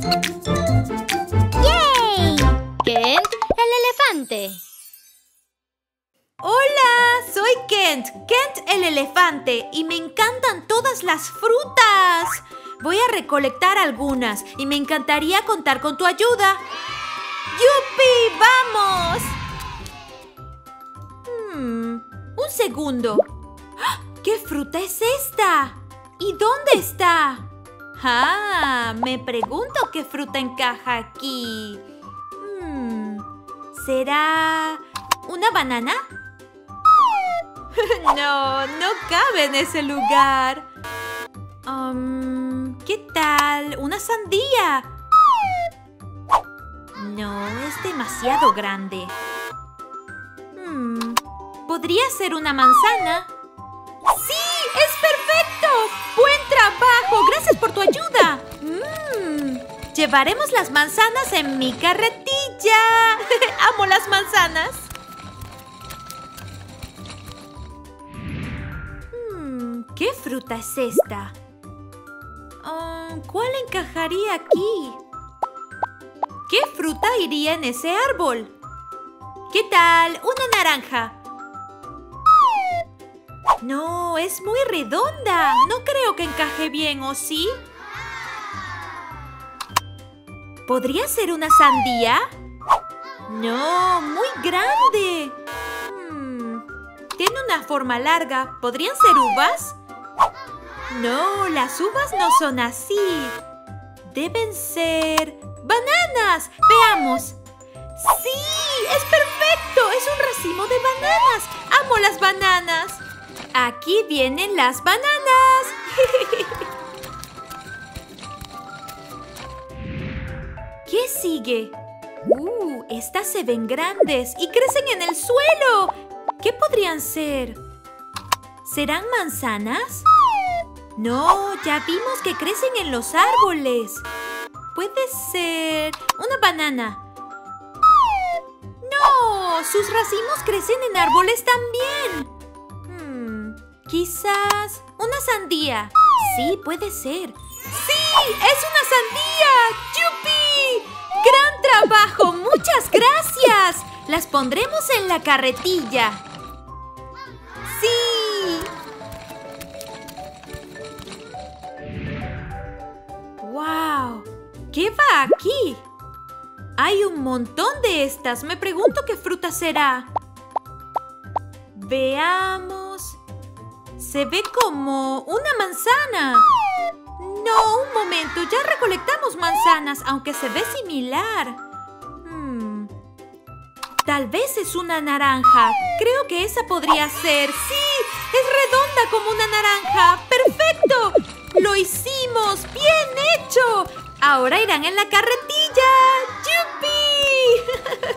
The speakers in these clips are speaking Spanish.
¡Yay! Kent, el elefante. Hola, soy Kent, Kent el elefante, y me encantan todas las frutas. Voy a recolectar algunas y me encantaría contar con tu ayuda. ¡Yupi! ¡Vamos! Hmm, un segundo. ¡Ah! ¿Qué fruta es esta? ¿Y dónde está? Ah, me pregunto qué fruta encaja aquí. Hmm, ¿Será una banana? No, no cabe en ese lugar. Um, ¿Qué tal? ¿Una sandía? No, es demasiado grande. Hmm, ¿Podría ser una manzana? ¡Sí! ¡Es perfecto! ¡Buen trabajo! ¡Gracias por tu ayuda! Mm, llevaremos las manzanas en mi carretilla. ¡Amo las manzanas! Hmm, ¿Qué fruta es esta? Ah, ¿Cuál encajaría aquí? ¿Qué fruta iría en ese árbol? ¿Qué tal? Una naranja. No, es muy redonda. No creo que encaje bien, ¿o sí? ¿Podría ser una sandía? No, muy grande. Hmm, Tiene una forma larga. ¿Podrían ser uvas? No, las uvas no son así. Deben ser... ¡Bananas! Veamos. ¡Sí! ¡Es perfecto! ¡Es un racimo de bananas! ¡Amo las bananas! Aquí vienen las bananas. ¿Qué sigue? ¡Uh! Estas se ven grandes y crecen en el suelo. ¿Qué podrían ser? ¿Serán manzanas? No, ya vimos que crecen en los árboles. Puede ser una banana. ¡No! Sus racimos crecen en árboles también. Quizás una sandía. Sí, puede ser. ¡Sí! ¡Es una sandía! ¡Yupi! ¡Gran trabajo! ¡Muchas gracias! Las pondremos en la carretilla. ¡Sí! ¡Wow! ¿Qué va aquí? Hay un montón de estas. Me pregunto qué fruta será. Veamos. Se ve como una manzana. No, un momento. Ya recolectamos manzanas, aunque se ve similar. Hmm. Tal vez es una naranja. Creo que esa podría ser. ¡Sí! ¡Es redonda como una naranja! ¡Perfecto! ¡Lo hicimos! ¡Bien hecho! Ahora irán en la carretilla. ¡Yupi!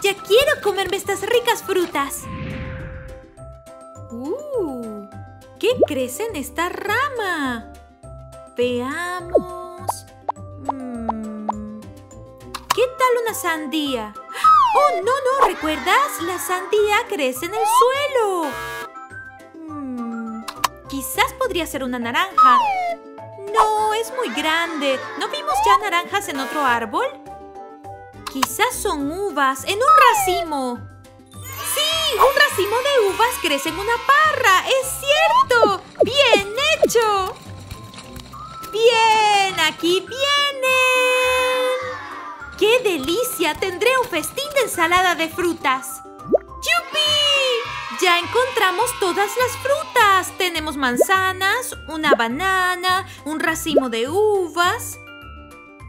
ya quiero comerme estas ricas frutas. ¡Uh! ¿Qué crece en esta rama? Veamos. Mm, ¿Qué tal una sandía? ¡Oh, no, no! ¿Recuerdas? La sandía crece en el suelo. Mm, quizás podría ser una naranja. No, es muy grande. ¿No vimos ya naranjas en otro árbol? Quizás son uvas en un racimo. ¡Sí! Un racimo de uvas crece en una parra. ¡Es cierto! ¡Bien hecho! ¡Bien! ¡Aquí vienen! ¡Qué delicia! Tendré un festín de ensalada de frutas. ¡Yupi! Ya encontramos todas las frutas. Tenemos manzanas, una banana, un racimo de uvas,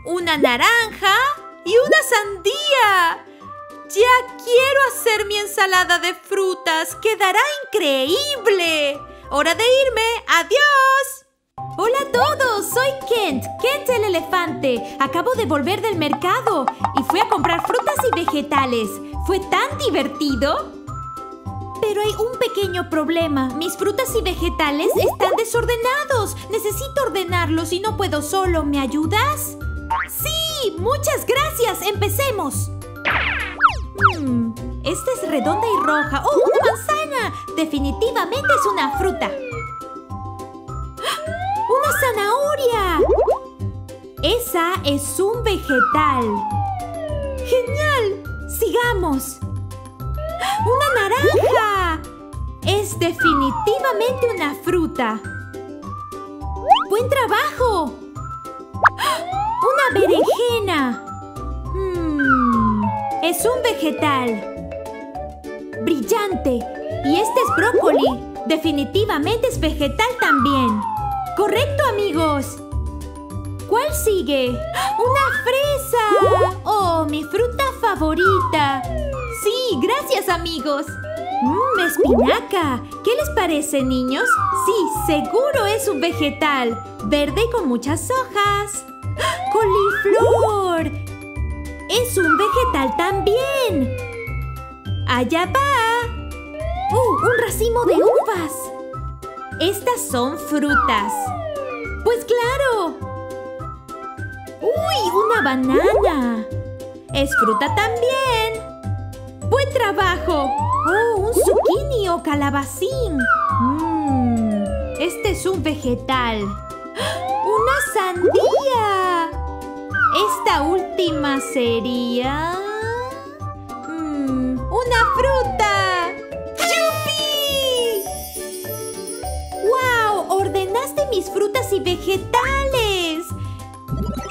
una naranja y una sandía. Ya quiero hacer mi ensalada de frutas. ¡Quedará increíble! ¡Hora de irme! ¡Adiós! Hola a todos, soy Kent, Kent el elefante. Acabo de volver del mercado y fui a comprar frutas y vegetales. ¿Fue tan divertido? Pero hay un pequeño problema. Mis frutas y vegetales están desordenados. Necesito ordenarlos y no puedo solo. ¿Me ayudas? ¡Sí! ¡Muchas gracias! ¡Empecemos! Hmm, esta es redonda y roja. ¡Oh, una manzana! Definitivamente es una fruta. ¡Ah! ¡Una zanahoria! Esa es un vegetal. ¡Genial! ¡Sigamos! ¡Una naranja! Es definitivamente una fruta. ¡Buen trabajo! ¡Una berenjena! Es un vegetal. ¡Brillante! Y este es brócoli. Definitivamente es vegetal también. ¡Correcto, amigos! ¿Cuál sigue? ¡Una fresa! ¡Oh, mi fruta favorita! Sí, gracias, amigos. Mmm, espinaca. ¿Qué les parece, niños? Sí, seguro es un vegetal. Verde con muchas hojas. ¡Coliflor! Es un vegetal también. Allá va. ¡Uh! Un racimo de uvas. Estas son frutas. Pues claro. ¡Uy! Una banana. Es fruta también. ¡Buen trabajo! ¡Oh! Un zucchini o calabacín. Mmm. Este es un vegetal. ¡Una sandía! Esta última sería... Mmm, ¡Una fruta! ¡Yupi! ¡Wow! Ordenaste mis frutas y vegetales.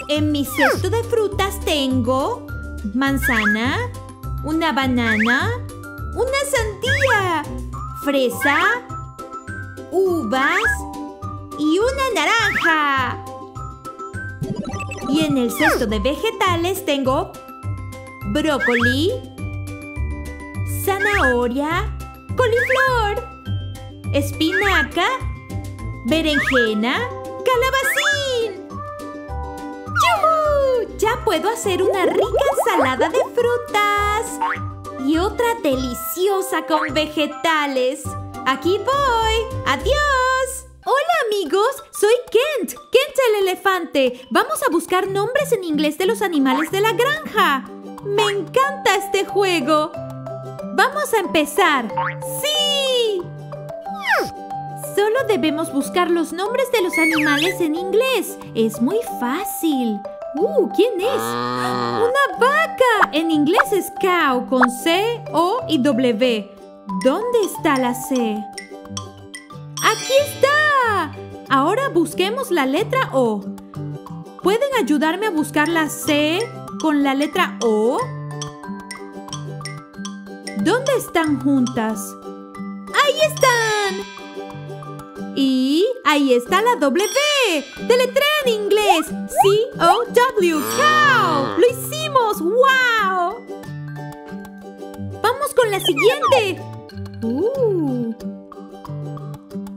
En mi cesto de frutas tengo manzana, una banana, una sandía, fresa, uvas y una naranja. Y en el cesto de vegetales tengo brócoli, zanahoria, coliflor, espinaca, berenjena, calabacín. ¡Yuhu! Ya puedo hacer una rica ensalada de frutas y otra deliciosa con vegetales. Aquí voy. ¡Adiós! Hola amigos, soy Kent, Kent el elefante. Vamos a buscar nombres en inglés de los animales de la granja. Me encanta este juego. Vamos a empezar. ¡Sí! Solo debemos buscar los nombres de los animales en inglés. Es muy fácil. ¡Uh! ¿Quién es? ¡Una vaca! En inglés es cow con C, O y W. ¿Dónde está la C? ¡Aquí está! Ahora busquemos la letra O. ¿Pueden ayudarme a buscar la C con la letra O? ¿Dónde están juntas? ¡Ahí están! Y ahí está la W. Deletrea en inglés. C-O-W. Cow. Lo hicimos. ¡Wow! Vamos con la siguiente. Uh.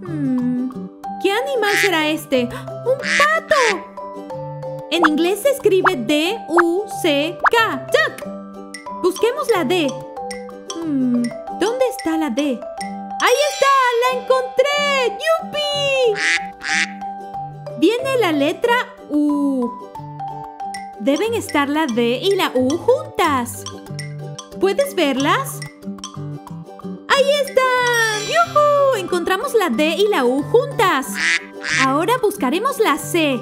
Hmm. ¿Qué animal será este? ¡Un pato! En inglés se escribe D-U-C-K. Duck. Busquemos la D. Hmm. ¿Dónde está la D? ¡Ahí está! ¡La encontré! ¡Yupi! Viene la letra U. Deben estar la D y la U juntas. ¿Puedes verlas? ¡Ahí están! ¡Yuhu! Encontramos la D y la U juntas. Ahora buscaremos la C.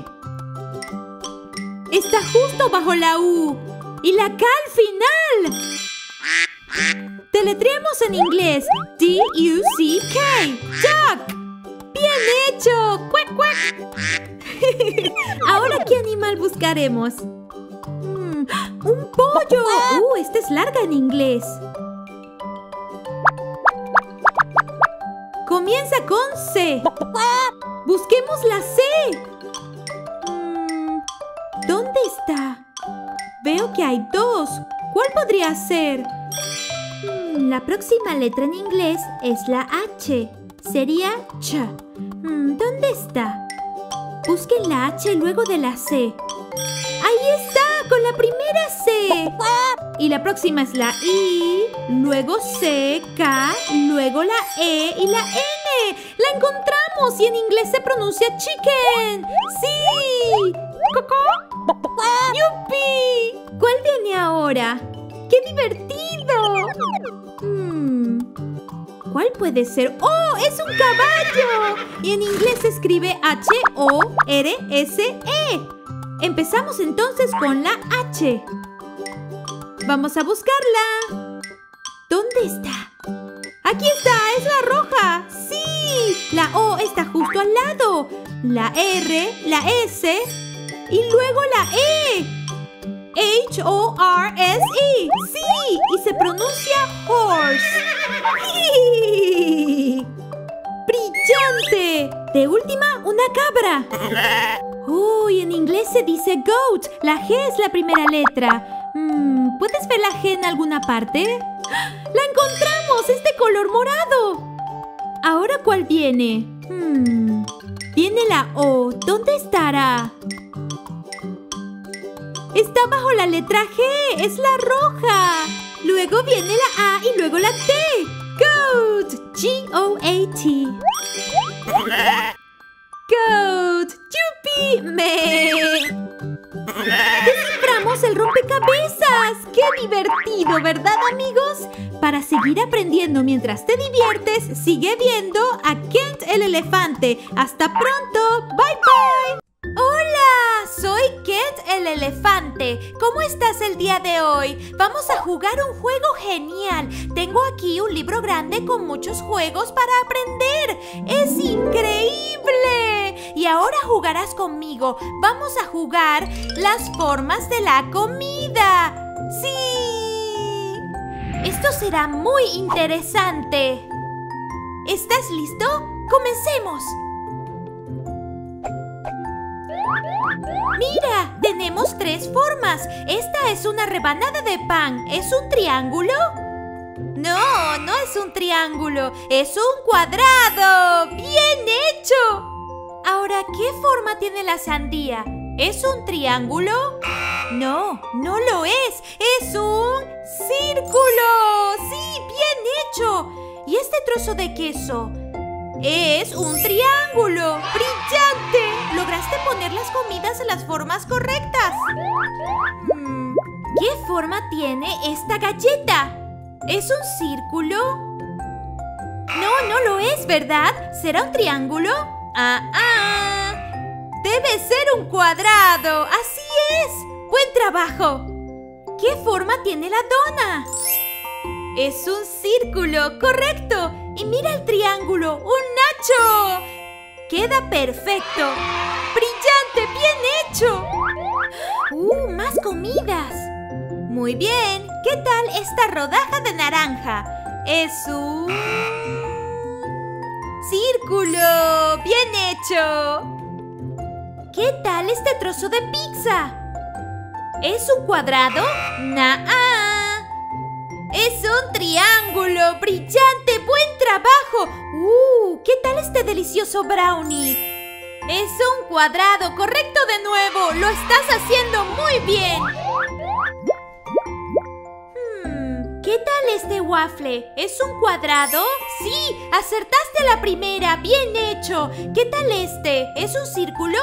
Está justo bajo la U. Y la K al final. Deletreamos en inglés. D-U-C-K. Duck. ¡Bien hecho! ¡Cuac, cuac! Ahora, ¿qué animal buscaremos? Mm, ¡Un pollo! ¡Uh! Esta es larga en inglés. Comienza con C. Busquemos la C. Mm, ¿Dónde está? Veo que hay dos. ¿Cuál podría ser? Mm, la próxima letra en inglés es la H. Sería ch. Mm, ¿Dónde está? Busquen la H luego de la C. La primera C. Y la próxima es la I, luego C, K, luego la E y la N. ¡La encontramos! Y en inglés se pronuncia chicken. ¡Sí! ¿Coco? ¡Yupi! ¿Cuál viene ahora? ¡Qué divertido! Hmm, ¿Cuál puede ser? ¡Oh! ¡Es un caballo! Y en inglés se escribe H-O-R-S-E. Empezamos entonces con la H. Vamos a buscarla. ¿Dónde está? ¡Aquí está! ¡Es la roja! ¡Sí! La O está justo al lado. La R, la S y luego la E. H-O-R-S-E. ¡Sí! Y se pronuncia horse. ¡Brillante! De última, una cabra. Uy, en inglés se dice goat. La G es la primera letra. Mm, ¿Puedes ver la G en alguna parte? ¡La encontramos! ¡Es de color morado! ¿Ahora cuál viene? Hmm, viene la O. ¿Dónde estará? Está bajo la letra G. Es la roja. Luego viene la A y luego la T. Goat. G-O-A-T. Goat. ¡Yupi! ¡Me! ¡Desciframos el rompecabezas! ¡Qué divertido, ¿verdad, amigos? Para seguir aprendiendo mientras te diviertes, sigue viendo a Kent el elefante. ¡Hasta pronto! ¡Bye, bye! Soy Kent el elefante. ¿Cómo estás el día de hoy? Vamos a jugar un juego genial. Tengo aquí un libro grande con muchos juegos para aprender. ¡Es increíble! Y ahora jugarás conmigo. Vamos a jugar las formas de la comida. ¡Sí! Esto será muy interesante. ¿Estás listo? ¡Comencemos! ¡Mira! Tenemos tres formas. Esta es una rebanada de pan. ¿Es un triángulo? No, no es un triángulo. Es un cuadrado. ¡Bien hecho! Ahora, ¿qué forma tiene la sandía? ¿Es un triángulo? No, no lo es. Es un círculo. Sí, bien hecho. ¿Y este trozo de queso? Es un triángulo. ¡Brillante! Lograste poner las comidas en las formas correctas. Mm, ¿Qué forma tiene esta galleta? ¿Es un círculo? No, no lo es, ¿verdad? ¿Será un triángulo? ¡Ah, ah! Debe ser un cuadrado. ¡Así es! ¡Buen trabajo! ¿Qué forma tiene la dona? Es un círculo, correcto. Y mira el triángulo, un nacho. Queda perfecto. Brillante, bien hecho. ¡Uh, más comidas! Muy bien. ¿Qué tal esta rodaja de naranja? Es un... Círculo. Bien hecho. ¿Qué tal este trozo de pizza? ¿Es un cuadrado? ¡Nah! ¡Es un triángulo! ¡Brillante! ¡Buen trabajo! ¡Uh! ¿Qué tal este delicioso brownie? Es un cuadrado, correcto de nuevo. Lo estás haciendo muy bien. Hmm, ¿Qué tal este waffle? ¿Es un cuadrado? Sí, acertaste a la primera. Bien hecho. ¿Qué tal este? ¿Es un círculo?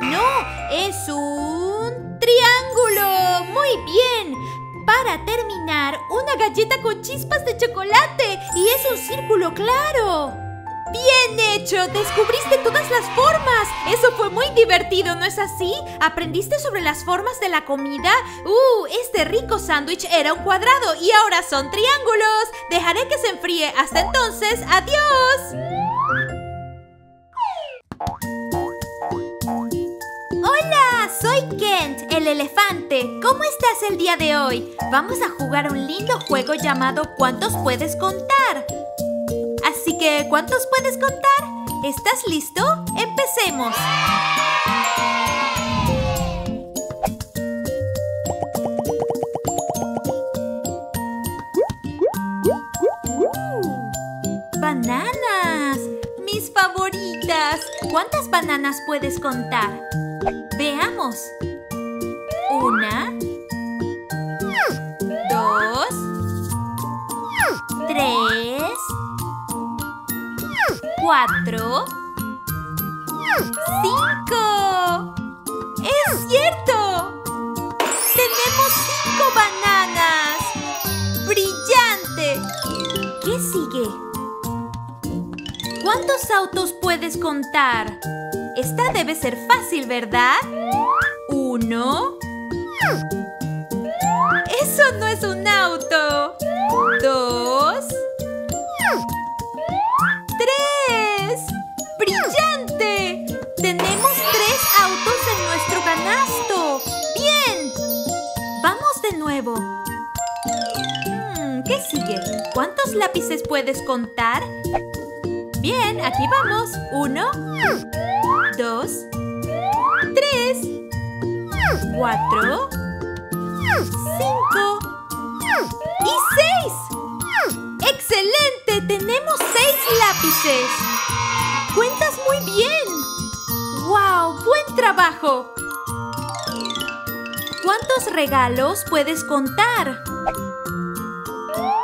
No, es un triángulo. Muy bien. Para terminar, una galleta con chispas de chocolate. Y es un círculo claro. ¡Bien hecho! ¡Descubriste todas las formas! Eso fue muy divertido, ¿no es así? ¿Aprendiste sobre las formas de la comida? ¡Uh! Este rico sándwich era un cuadrado y ahora son triángulos. Dejaré que se enfríe. Hasta entonces, ¡adiós! El elefante. ¿Cómo estás el día de hoy? Vamos a jugar un lindo juego llamado ¿Cuántos puedes contar? Así que, ¿cuántos puedes contar? ¿Estás listo? ¡Empecemos! ¡Bananas! ¡Mis favoritas! ¿Cuántas bananas puedes contar? Veamos. Una. Dos. Tres. Cuatro. Cinco. ¡Es cierto! ¡Tenemos cinco bananas! ¡Brillante! ¿Qué sigue? ¿Cuántos autos puedes contar? Esta debe ser fácil, ¿verdad? Uno. ¡Eso no es un auto! Dos. ¡Tres! ¡Brillante! Tenemos tres autos en nuestro canasto. ¡Bien! Vamos de nuevo. Hmm, ¿Qué sigue? ¿Cuántos lápices puedes contar? Bien, aquí vamos. Uno, dos, tres, cuatro, cinco y seis. ¡Excelente! Tenemos seis lápices. Cuentas muy bien. ¡Wow! ¡Buen trabajo! ¿Cuántos regalos puedes contar?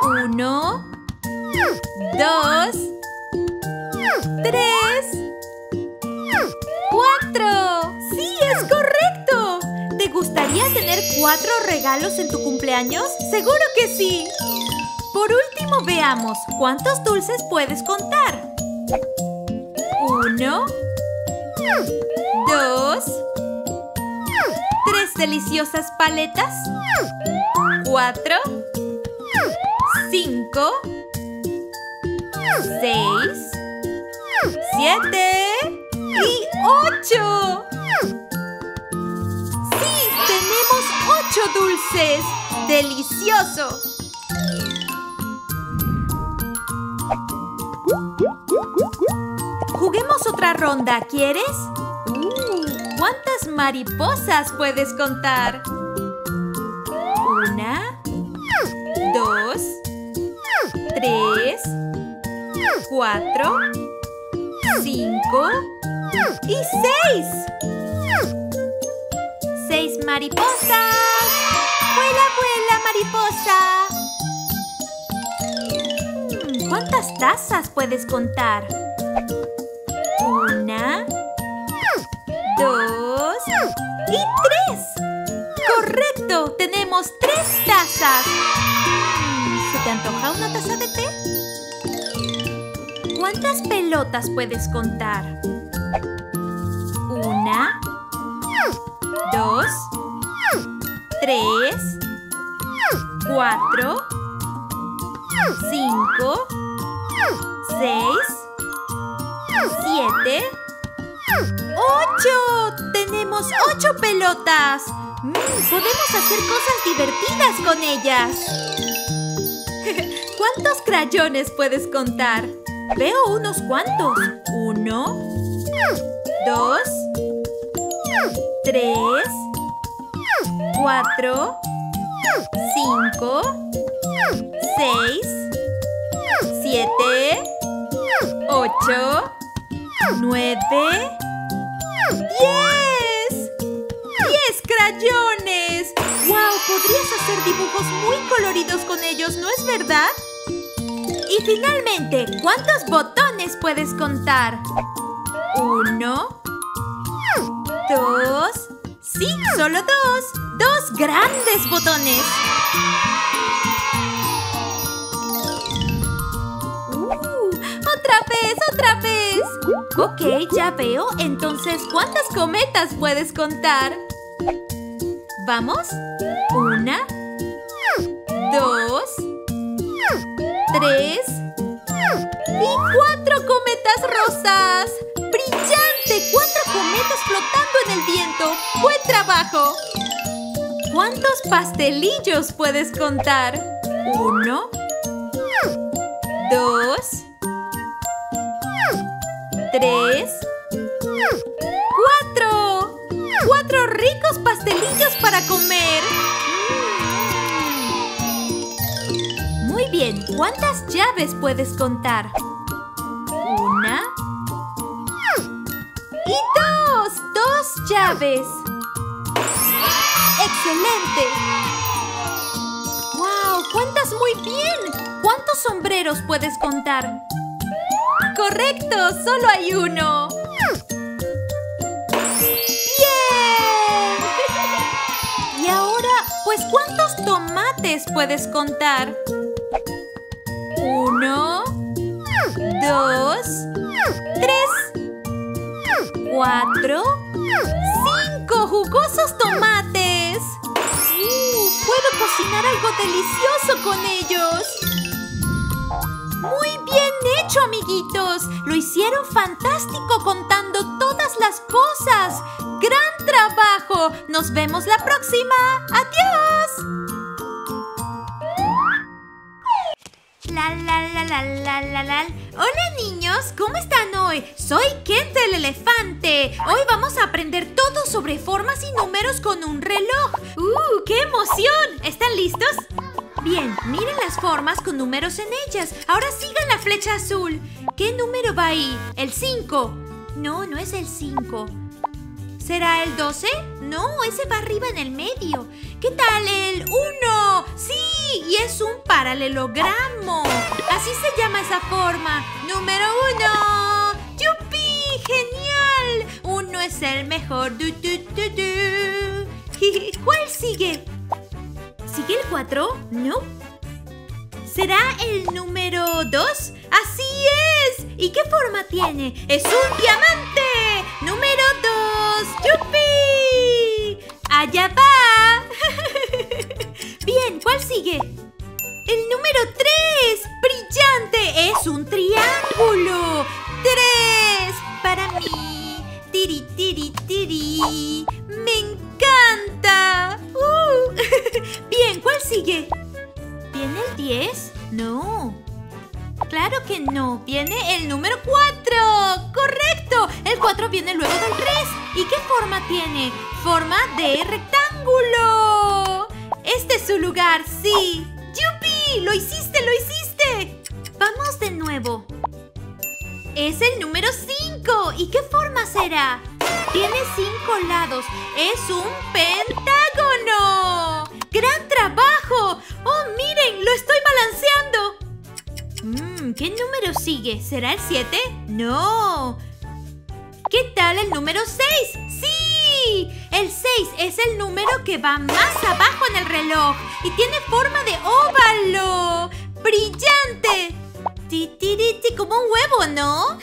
Uno, dos, tres, cuatro. ¡Sí, es correcto! ¿Te gustaría tener cuatro regalos en tu cumpleaños? ¡Seguro que sí! Por último, veamos cuántos dulces puedes contar. Uno, dos, tres deliciosas paletas, cuatro, cinco, seis, siete y ocho. ¡Tenemos ocho dulces! ¡Delicioso! Juguemos otra ronda, ¿quieres? Uh, ¿Cuántas mariposas puedes contar? Una, dos, tres, cuatro, cinco y seis. ¡Seis mariposas! ¡Vuela, vuela, mariposa! Mm, ¿Cuántas tazas puedes contar? Una, dos y tres. ¡Correcto! Tenemos tres tazas. Mm, ¿Se te antoja una taza de té? ¿Cuántas pelotas puedes contar? Una, dos, tres, cuatro, cinco, seis, siete, ocho. Tenemos ocho pelotas. Podemos hacer cosas divertidas con ellas. ¿Cuántos crayones puedes contar? Veo unos cuantos. Uno, dos, tres, cuatro, cinco, seis, siete, ocho, nueve, diez. ¡Diez crayones! ¡Wow! Podrías hacer dibujos muy coloridos con ellos, ¿no es verdad? Y finalmente, ¿cuántos botones puedes contar? Uno, dos, sí, solo dos, dos grandes botones. Uh, ¡Otra vez, otra vez! Ok, ya veo. Entonces, ¿cuántas cometas puedes contar? ¿Vamos? Una, dos, tres y cuatro cometas rosas. ¡Brillante! ¡Cuatro cometas flotando en el viento! ¡Buen trabajo! ¿Cuántos pastelillos puedes contar? Uno, dos, tres, cuatro. ¡Cuatro ricos pastelillos para comer! Muy bien, ¿cuántas llaves puedes contar? Una. Y dos. Dos llaves. ¡Excelente! ¡Wow! ¡Cuentas muy bien! ¿Cuántos sombreros puedes contar? ¡Correcto! ¡Solo hay uno! ¡Bien! Y ahora, pues, ¿cuántos tomates puedes contar? Uno, dos, tres, cuatro, cinco. ¡Jugosos tomates! ¡Uh! ¡Puedo cocinar algo delicioso con ellos! Muy bien hecho, amiguitos. Lo hicieron fantástico contando todas las cosas. ¡Gran trabajo! Nos vemos la próxima. ¡Adiós! La la la la la la la. Hola niños, ¿cómo están hoy? Soy Kent el elefante. Hoy vamos a aprender todo sobre formas y números con un reloj. ¡Uh, qué emoción! ¿Están listos? Bien, miren las formas con números en ellas. Ahora sigan la flecha azul. ¿Qué número va ahí? ¿El 5? No, no es el 5. ¿Será el 12? No, ese va arriba en el medio. ¿Qué tal el 1? Sí, y es un paralelogramo. Así se llama esa forma. Número 1. ¡Yupi! ¡Genial! Uno es el mejor. Du, du, du. ¿Cuál sigue? ¿Sigue el 4? No. ¿Será el número 2? ¡Así es! ¿Y qué forma tiene? ¡Es un diamante! ¡Número 2! ¡Yupi! ¡Allá va! Bien, ¿cuál sigue? El número 3. ¡Brillante! Es un triángulo. ¡Tres! Para mí. Tiri, tiri, tiri. ¡Me encanta! Uh. Bien, ¿cuál sigue? ¿Viene el 10? No. Claro que no. Viene el número 4. ¡Correcto! El 4 viene luego del 3. ¿Y qué forma tiene? Forma de rectángulo. Este es su lugar, sí. ¡Yupi! ¡Lo hiciste, lo hiciste! Vamos de nuevo. Es el número 5. ¿Y qué forma será? Tiene cinco lados. Es un pentágono. ¡Gran trabajo! ¡Oh, miren! ¡Lo estoy balanceando! Mmm, ¿qué número sigue? ¿Será el 7? ¡No! ¿Qué tal el número 6? ¡Sí! El 6 es el número que va más abajo en el reloj y tiene forma de óvalo. ¡Brillante! Ti, ti, ti, ti, como un huevo, ¿no?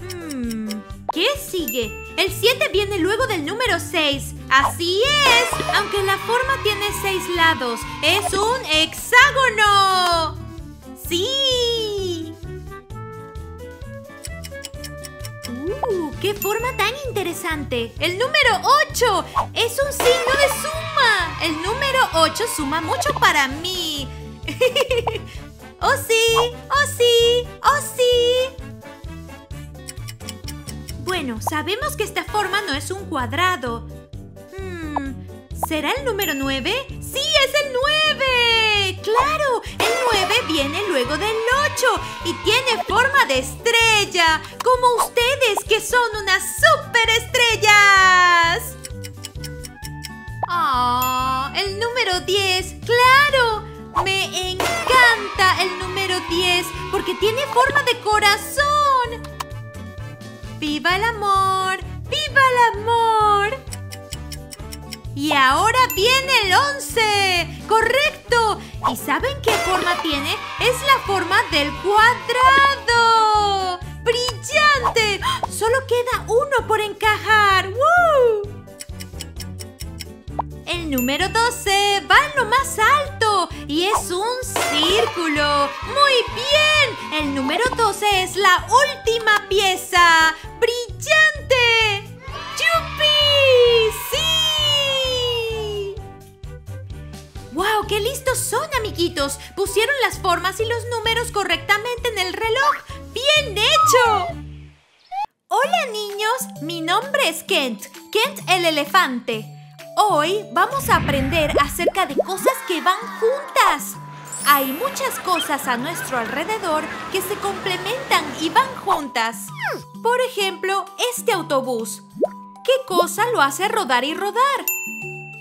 Hmm, ¿Qué sigue? El 7 viene luego del número 6. ¡Así es! Aunque la forma tiene 6 lados, es un hexágono. ¡Sí! ¡Uh! ¡Qué forma tan interesante! ¡El número 8! ¡Es un signo de suma! El número 8 suma mucho para mí. ¡Oh sí! ¡Oh sí! ¡Oh sí! Bueno, sabemos que esta forma no es un cuadrado. Hmm, ¿Será el número 9? ¡Sí, es el 9! ¡Claro! El 9 viene luego del 8 y tiene forma de estrella, como ustedes que son unas superestrellas. ¡Ah! el número 10, ¡claro! Me encanta el número 10 porque tiene forma de corazón. ¡Viva el amor! ¡Viva el amor! Y ahora viene el 11. ¡Correcto! ¿Y saben qué forma tiene? Es la forma del cuadrado. ¡Brillante! Solo queda uno por encajar. ¡Woo! El número 12 va en lo más alto y es un círculo. ¡Muy bien! El número 12 es la última pieza. ¡Brillante! ¡Yupi! ¡Sí! ¡Wow! ¡Qué listos son, amiguitos! Pusieron las formas y los números correctamente en el reloj. ¡Bien hecho! Hola niños, mi nombre es Kent, Kent el elefante. Hoy vamos a aprender acerca de cosas que van juntas. Hay muchas cosas a nuestro alrededor que se complementan y van juntas. Por ejemplo, este autobús. ¿Qué cosa lo hace rodar y rodar?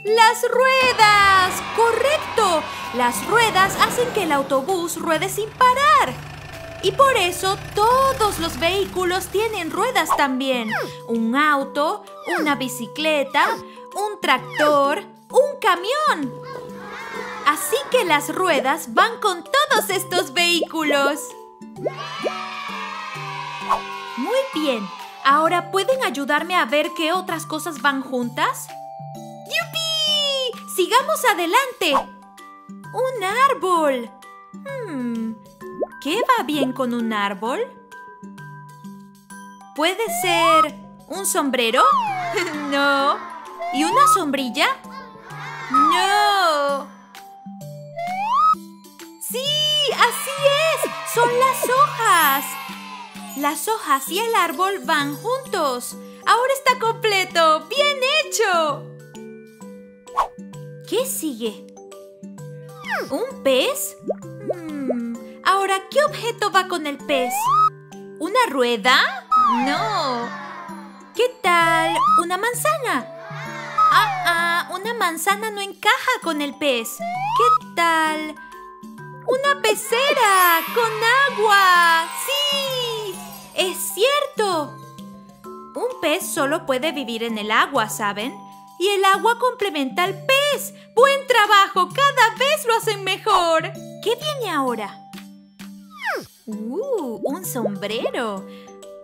¡Las ruedas! ¡Correcto! Las ruedas hacen que el autobús ruede sin parar. Y por eso todos los vehículos tienen ruedas también. Un auto, una bicicleta, un tractor, un camión. Así que las ruedas van con todos estos vehículos. Muy bien. Ahora, ¿pueden ayudarme a ver qué otras cosas van juntas? ¡Yupi! ¡Sigamos adelante! ¡Un árbol! Hmm, ¿Qué va bien con un árbol? ¿Puede ser un sombrero? no. ¿Y una sombrilla? No. Sí, así es. Son las hojas. Las hojas y el árbol van juntos. Ahora está completo. ¡Bien hecho! ¿Qué sigue? ¿Un pez? Hmm, Ahora, ¿qué objeto va con el pez? ¿Una rueda? No. ¿Qué tal una manzana? Ah, ah, una manzana no encaja con el pez. ¿Qué tal una pecera con agua? Sí, es cierto. Un pez solo puede vivir en el agua, ¿saben? Y el agua complementa al pez. ¡Buen trabajo! Cada vez lo hacen mejor. ¿Qué viene ahora? ¡Uh! Un sombrero.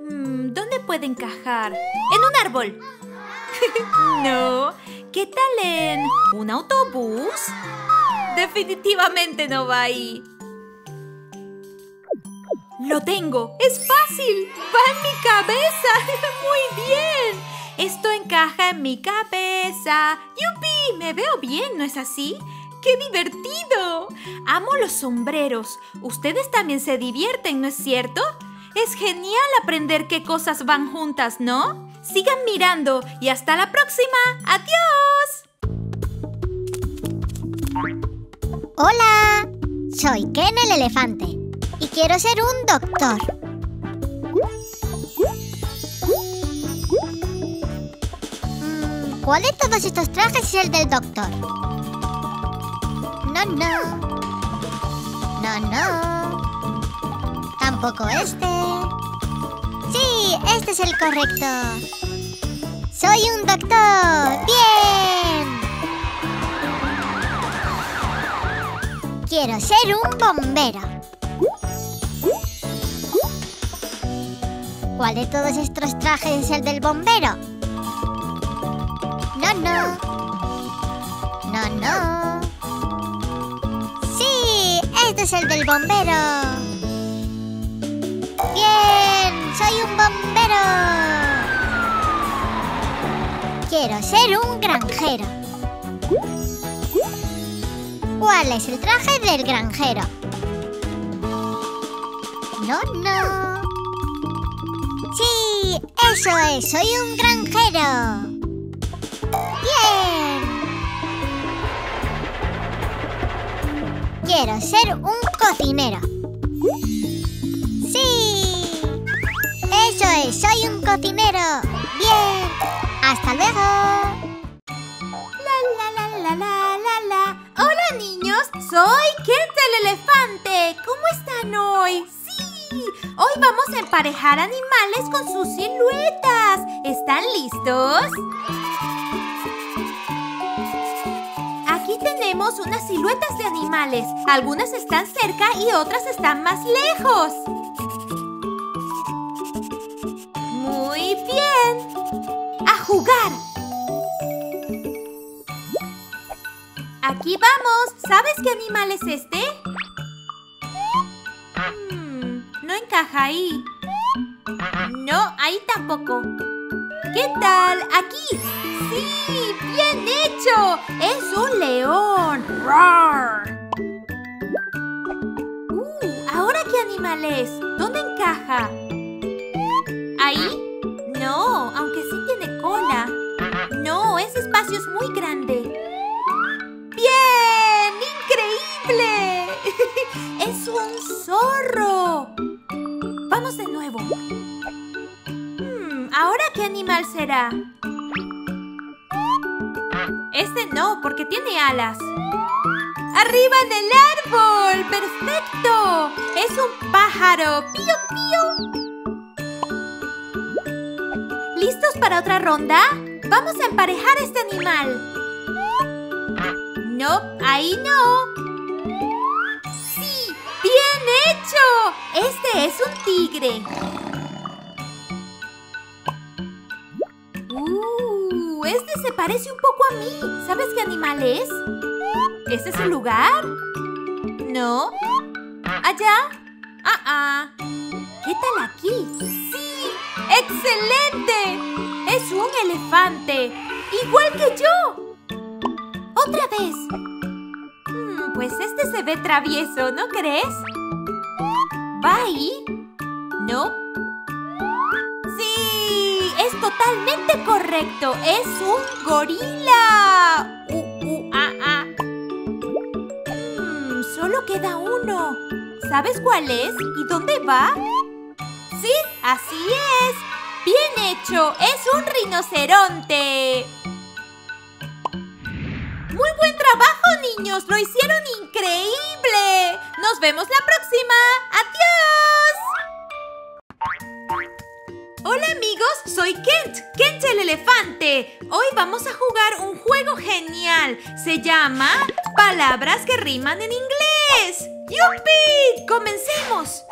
Mm, ¿Dónde puede encajar? En un árbol. no. ¿Qué tal en un autobús? Definitivamente no va ahí. Lo tengo. Es fácil. Va en mi cabeza. Muy bien. Esto encaja en mi cabeza. ¡Yupi! Me veo bien, ¿no es así? ¡Qué divertido! Amo los sombreros. Ustedes también se divierten, ¿no es cierto? Es genial aprender qué cosas van juntas, ¿no? Sigan mirando y hasta la próxima. ¡Adiós! Hola, soy Ken el elefante y quiero ser un doctor. ¿Cuál de todos estos trajes es el del doctor? No, no. No, no. Tampoco este. Sí, este es el correcto. Soy un doctor. Bien. Quiero ser un bombero. ¿Cuál de todos estos trajes es el del bombero? No, no. No. Sí, este es el del bombero. Bien, soy un bombero. Quiero ser un granjero. ¿Cuál es el traje del granjero? No, no. Sí, eso es, soy un granjero. Bien. Quiero ser un cocinero. Sí. Eso es, soy un cocinero. Bien. Hasta luego. La la la la la la la. Hola niños, soy Kent el elefante. ¿Cómo están hoy? Sí, hoy vamos a emparejar animales con sus siluetas. ¿Están listos? Aquí tenemos unas siluetas de animales. Algunas están cerca y otras están más lejos. Muy bien. A jugar. Aquí vamos. ¿Sabes qué animal es este? Hmm, no encaja ahí. No, ahí tampoco. ¿Qué tal? Aquí. Sí, bien hecho. Es un león. Roar. Uh, ¿ahora qué animal es? ¿Dónde encaja? ¿Ahí? No, aunque sí tiene cola. No, ese espacio es muy grande. ¡Bien! ¡Increíble! ¡Es un zorro! Vamos de nuevo. Hmm, ¿Ahora qué animal será? Este no, porque tiene alas. ¡Arriba en el árbol! ¡Perfecto! ¡Es un pájaro! ¡Pío, pío! ¿Listos para otra ronda? Vamos a emparejar este animal. No, ahí no. ¡Sí! ¡Bien hecho! Este es un tigre. Uh, este se parece un poco a mí. ¿Sabes qué animal es? ¿Este es el lugar? ¿No? ¿Allá? Ah, ah. ¿Qué tal aquí? ¡Sí! ¡Excelente! Es un elefante. Igual que yo. Otra vez. Hmm, pues este se ve travieso, ¿no crees? ¿Va ahí? ¿No? Es totalmente correcto. Es un gorila. Uh, uh, ah, ah. Hmm, solo queda uno. ¿Sabes cuál es? ¿Y dónde va? Sí, así es. Bien hecho. Es un rinoceronte. Muy buen trabajo, niños. Lo hicieron increíble. Nos vemos la próxima. ¡Adiós! Hola amigos, soy Kent, Kent el elefante. Hoy vamos a jugar un juego genial. Se llama Palabras que riman en inglés. ¡Yupi! ¡Comencemos!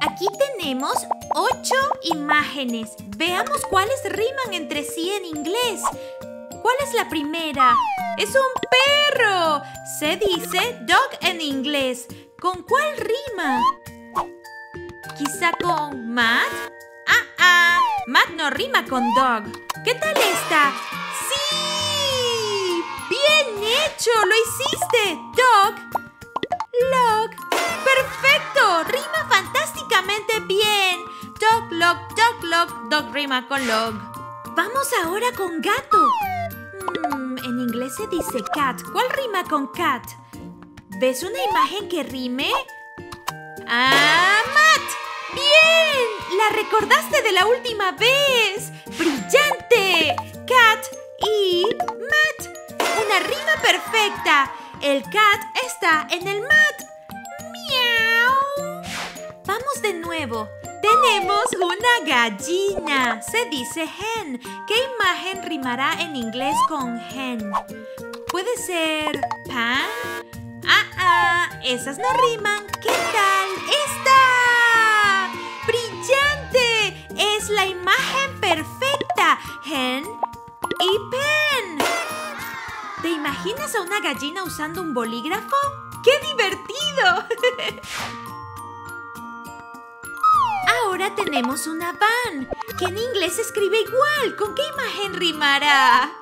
Aquí tenemos ocho imágenes. Veamos cuáles riman entre sí en inglés. ¿Cuál es la primera? ¡Es un perro! Se dice dog en inglés. ¿Con cuál rima? ¿Quizá con Matt? ¡Ah, ah! Matt no rima con dog. ¿Qué tal esta? ¡Sí! ¡Bien hecho! ¡Lo hiciste! Dog. Log. ¡Perfecto! Rima fantásticamente bien. Dog, log, dog, log. Dog rima con log. Vamos ahora con gato. Mm, en inglés se dice cat. ¿Cuál rima con cat? ¿Ves una imagen que rime? ¡Ah, Matt! ¡Bien! ¡La recordaste de la última vez! ¡Brillante! Cat y Matt. Una rima perfecta. El cat está en el mat. ¡Miau! Vamos de nuevo. Tenemos una gallina. Se dice hen. ¿Qué imagen rimará en inglés con hen? ¿Puede ser pan? Ah, ah, esas no riman. ¿Qué tal? ¡Esta! La imagen perfecta. Hen y pen. ¿Te imaginas a una gallina usando un bolígrafo? ¡Qué divertido! Ahora tenemos una van, que en inglés se escribe igual. ¿Con qué imagen rimará?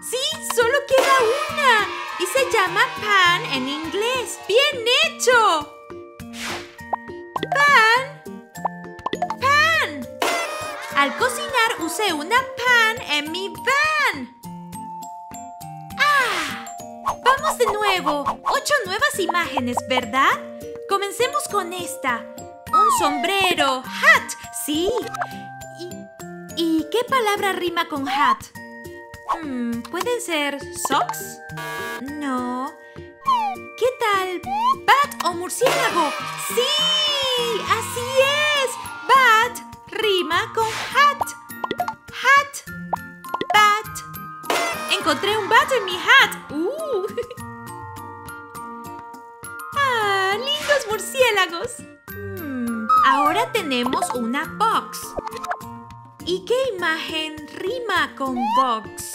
Sí, solo queda una. Y se llama pan en inglés. ¡Bien hecho! Pan. Al cocinar usé una pan en mi van. ¡Ah! Vamos de nuevo. Ocho nuevas imágenes, ¿verdad? Comencemos con esta. Un sombrero. Hat. Sí. ¿Y, qué palabra rima con hat? Hmm, ¿Pueden ser socks? No. ¿Qué tal? ¿Bat o murciélago? ¡Sí! ¡Así es! Bat rima con hat. Hat. Bat. Encontré un bat en mi hat. ¡Uh! ¡Ah! ¡Lindos murciélagos! Hmm, ahora tenemos una box. ¿Y qué imagen rima con box?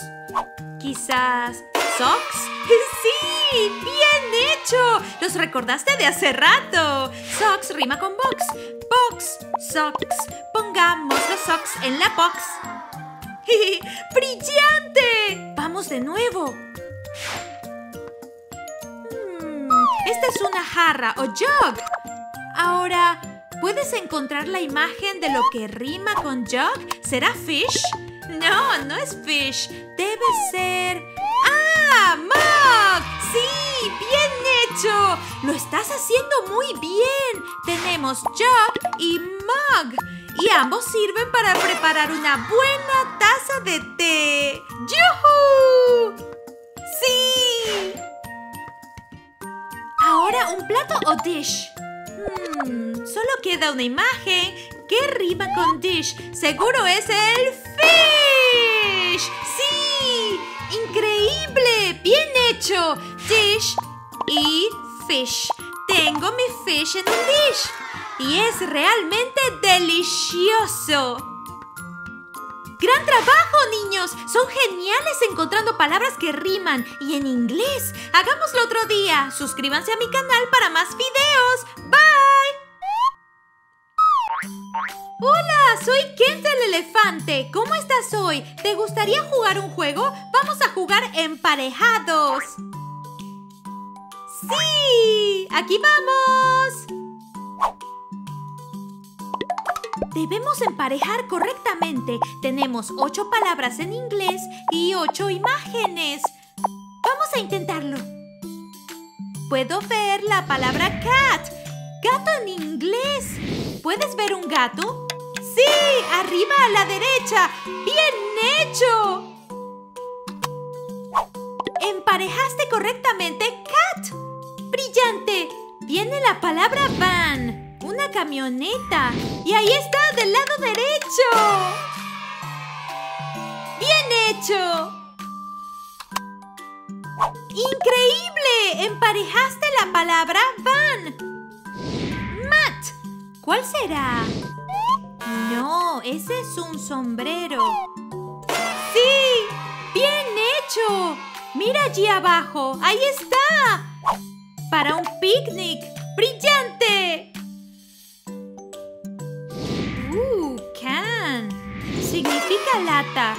Quizás socks. ¡Sí! ¡Bien hecho! Los recordaste de hace rato. Socks rima con box. Box, socks. Pongamos los socks en la box. ¡Brillante! Vamos de nuevo. Hmm, esta es una jarra o jug. Ahora, ¿puedes encontrar la imagen de lo que rima con jug? ¿Será fish? No, no es fish. Debe ser... ¡Ah! ¡Mug! ¡Sí! ¡Bien hecho! Lo estás haciendo muy bien. Tenemos jug y mug. Y ambos sirven para preparar una buena taza de té. ¡Yuhu! ¡Sí! Ahora un plato o dish. Hmm, solo queda una imagen. ¿Qué rima con dish? Seguro es el fish. ¡Sí! ¡Increíble! ¡Bien hecho! Dish y fish. Tengo mi fish en un dish. Y es realmente delicioso. ¡Gran trabajo, niños! Son geniales encontrando palabras que riman y en inglés. Hagámoslo otro día. Suscríbanse a mi canal para más videos. ¡Bye! Hola, soy Kent el elefante. ¿Cómo estás hoy? ¿Te gustaría jugar un juego? Vamos a jugar emparejados. ¡Sí! ¡Aquí vamos! Debemos emparejar correctamente. Tenemos ocho palabras en inglés y ocho imágenes. Vamos a intentarlo. Puedo ver la palabra cat. Gato en inglés. ¿Puedes ver un gato? ¡Sí! ¡Arriba a la derecha! ¡Bien hecho! Emparejaste correctamente cat. ¡Brillante! Viene la palabra van. Una camioneta. Y ahí está, del lado derecho. ¡Bien hecho! ¡Increíble! Emparejaste la palabra van. ¿Cuál será? No, ese es un sombrero. ¡Sí! ¡Bien hecho! Mira allí abajo. ¡Ahí está! Para un picnic. ¡Brillante! Uh, can. Significa lata.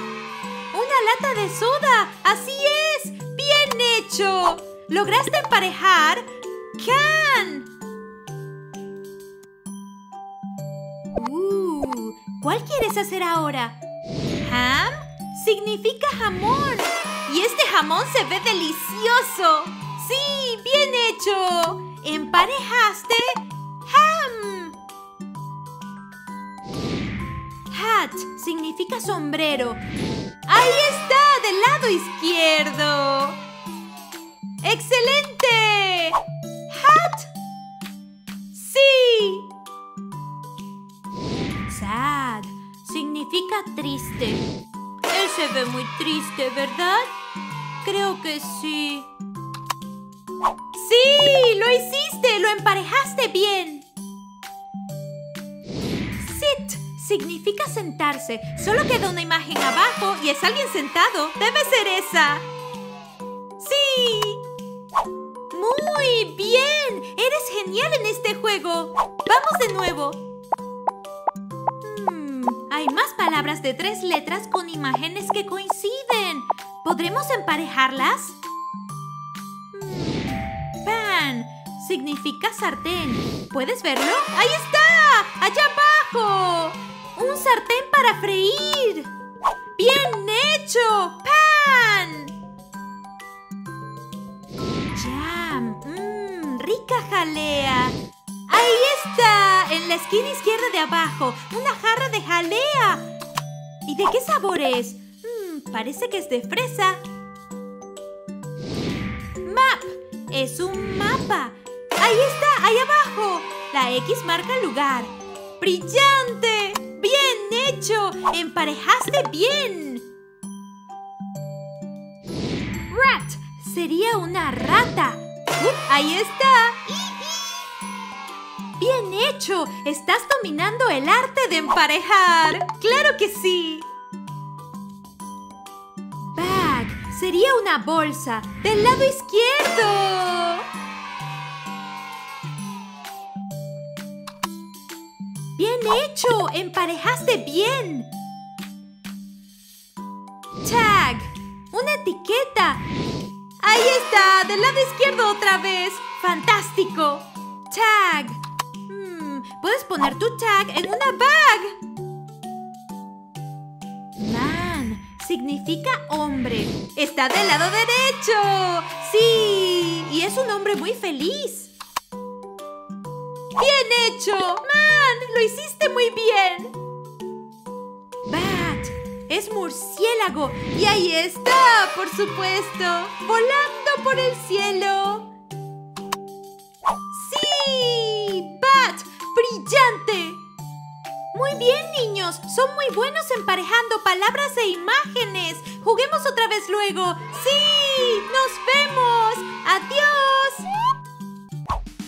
¡Una lata de soda! ¡Así es! ¡Bien hecho! ¿Lograste emparejar? ¡Can! ¿Cuál quieres hacer ahora? ¿Ham? Significa jamón. Y este jamón se ve delicioso. ¡Sí! ¡Bien hecho! Emparejaste ham. Hat significa sombrero. ¡Ahí está! Del lado izquierdo. ¡Excelente! ¡Hat! ¡Sí! Sad significa triste. Él se ve muy triste, ¿verdad? Creo que sí. ¡Sí! ¡Lo hiciste! ¡Lo emparejaste bien! Sit significa sentarse. Solo queda una imagen abajo y es alguien sentado. Debe ser esa. ¡Sí! ¡Muy bien! ¡Eres genial en este juego! ¡Vamos de nuevo! Hay más palabras de tres letras con imágenes que coinciden. ¿Podremos emparejarlas? Hmm, Pan significa sartén. ¿Puedes verlo? ¡Ahí está! ¡Allá abajo! ¡Un sartén para freír! ¡Bien hecho! ¡Pan! Jam. Mmm, rica jalea. Ahí está, en la esquina izquierda de abajo, una jarra de jalea. ¿Y de qué sabor es? Mmm, parece que es de fresa. Map. Es un mapa. Ahí está, ahí abajo. La X marca el lugar. ¡Brillante! ¡Bien hecho! ¡Emparejaste bien! Rat sería una rata. ¡Uh! ahí está. Bien hecho. Estás dominando el arte de emparejar. Claro que sí. Bag sería una bolsa del lado izquierdo. Bien hecho. Emparejaste bien. Tag. Una etiqueta. Ahí está, del lado izquierdo otra vez. ¡Fantástico! Tag. Puedes poner tu tag en una bag. Man significa hombre. Está del lado derecho. Sí, y es un hombre muy feliz. Bien hecho. Man, lo hiciste muy bien. Bat es murciélago. Y ahí está, por supuesto, volando por el cielo. ¡Sí! ¡Brillante! Muy bien, niños. Son muy buenos emparejando palabras e imágenes. Juguemos otra vez luego. ¡Sí! ¡Nos vemos! ¡Adiós!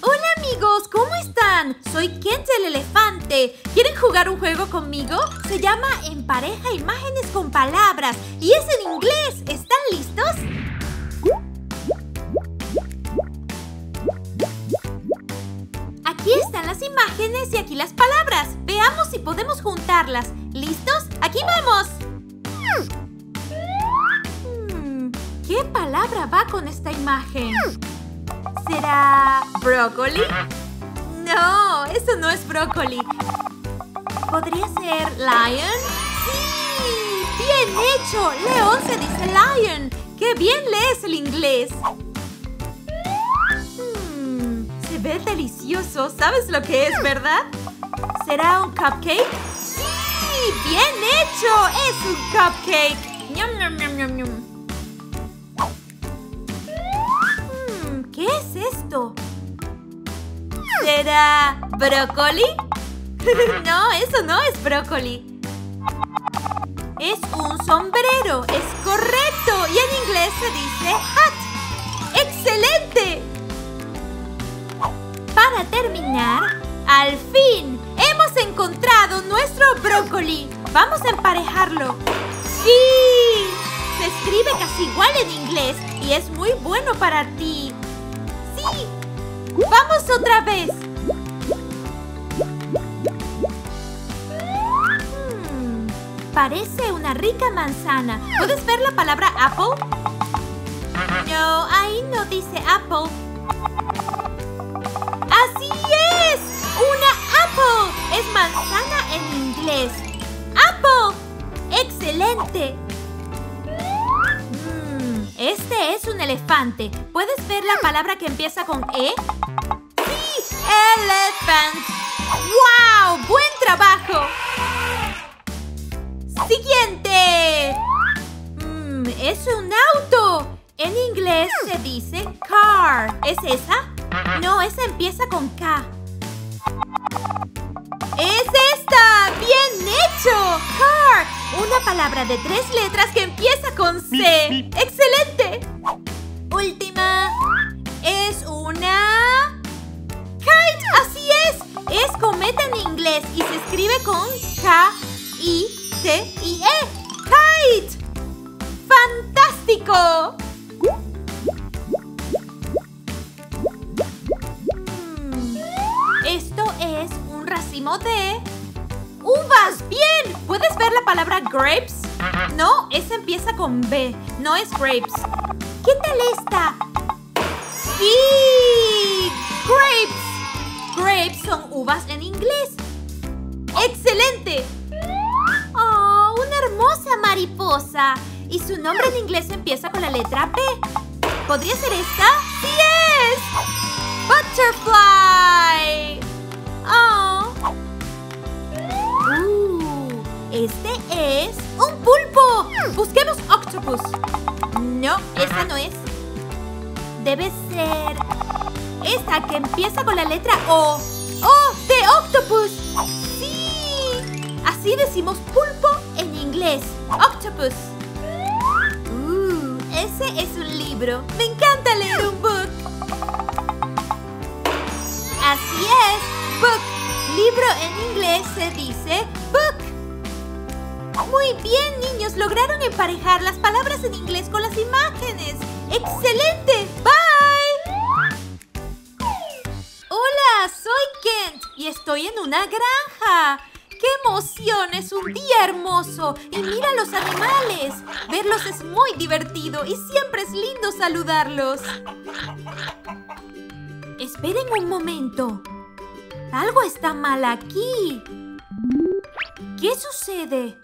Hola, amigos. ¿Cómo están? Soy Kent el elefante. ¿Quieren jugar un juego conmigo? Se llama Empareja imágenes con palabras y es en inglés. ¿Están listos? Aquí están las imágenes y aquí las palabras. Veamos si podemos juntarlas. ¿Listos? ¡Aquí vamos! Hmm, ¿Qué palabra va con esta imagen? ¿Será brócoli? No, eso no es brócoli. ¿Podría ser lion? ¡Sí! ¡Bien hecho! León se dice lion. ¡Qué bien lees el inglés! Ve delicioso. ¿Sabes lo que es, verdad? ¿Será un cupcake? ¡Sí! ¡Bien hecho! ¡Es un cupcake! ¡Ñam, ñam, ñam, ñam, ñam! Hmm, ¿Qué es esto? ¿Será brócoli? no, eso no es brócoli. Es un sombrero, es correcto. Y en inglés se dice hat. ¡Excelente! Para terminar, al fin hemos encontrado nuestro brócoli. Vamos a emparejarlo. ¡Sí! Se escribe casi igual en inglés y es muy bueno para ti. ¡Sí! ¡Vamos otra vez! Hmm, parece una rica manzana. ¿Puedes ver la palabra apple? No, ahí no dice apple. ¡Así es! ¡Una apple! Es manzana en inglés. ¡Apple! ¡Excelente! Mm, este es un elefante. ¿Puedes ver la palabra que empieza con E? ¡Sí! ¡Elephant! ¡Wow! ¡Buen trabajo! ¡Siguiente! Mm, es un auto. En inglés se dice car. ¿Es esa? No, esa empieza con K. ¡Es esta! ¡Bien hecho! Car. Una palabra de tres letras que empieza con C. ¡Excelente! Última. Es una... Kite. Así es. Es cometa en inglés y se escribe con K-I-T-I-E. Kite. ¡Fantástico! De uvas. Bien. ¿Puedes ver la palabra grapes? No, esa empieza con B. No es grapes. ¿Qué tal esta? Sí. Grapes. Grapes son uvas en inglés. ¡Excelente! ¡Oh, una hermosa mariposa! Y su nombre en inglés empieza con la letra B. ¿Podría ser esta? ¡Sí es! ¡Butterfly! ¡Oh! Este es un pulpo. Busquemos octopus. No, esa no es. Debe ser esta que empieza con la letra O. ¡Oh! ¡De octopus! ¡Sí! Así decimos pulpo en inglés. Octopus. Uh, ese es un libro. Me encanta leer un book. Así es, book. Libro en inglés se dice. Muy bien, niños. Lograron emparejar las palabras en inglés con las imágenes. ¡Excelente! ¡Bye! Hola, soy Kent y estoy en una granja. ¡Qué emoción! Es un día hermoso. Y mira los animales. Verlos es muy divertido y siempre es lindo saludarlos. Esperen un momento. Algo está mal aquí. ¿Qué sucede?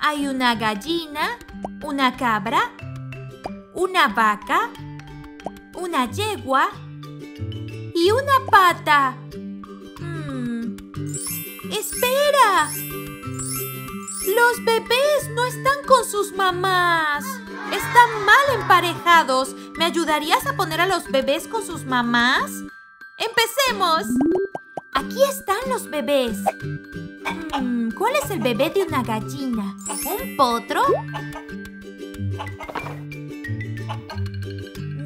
Hay una gallina, una cabra, una vaca, una yegua y una pata. Hmm. ¡Espera! Los bebés no están con sus mamás. Están mal emparejados. ¿Me ayudarías a poner a los bebés con sus mamás? ¡Empecemos! Aquí están los bebés. Hmm, ¿Cuál es el bebé de una gallina? ¿Un potro?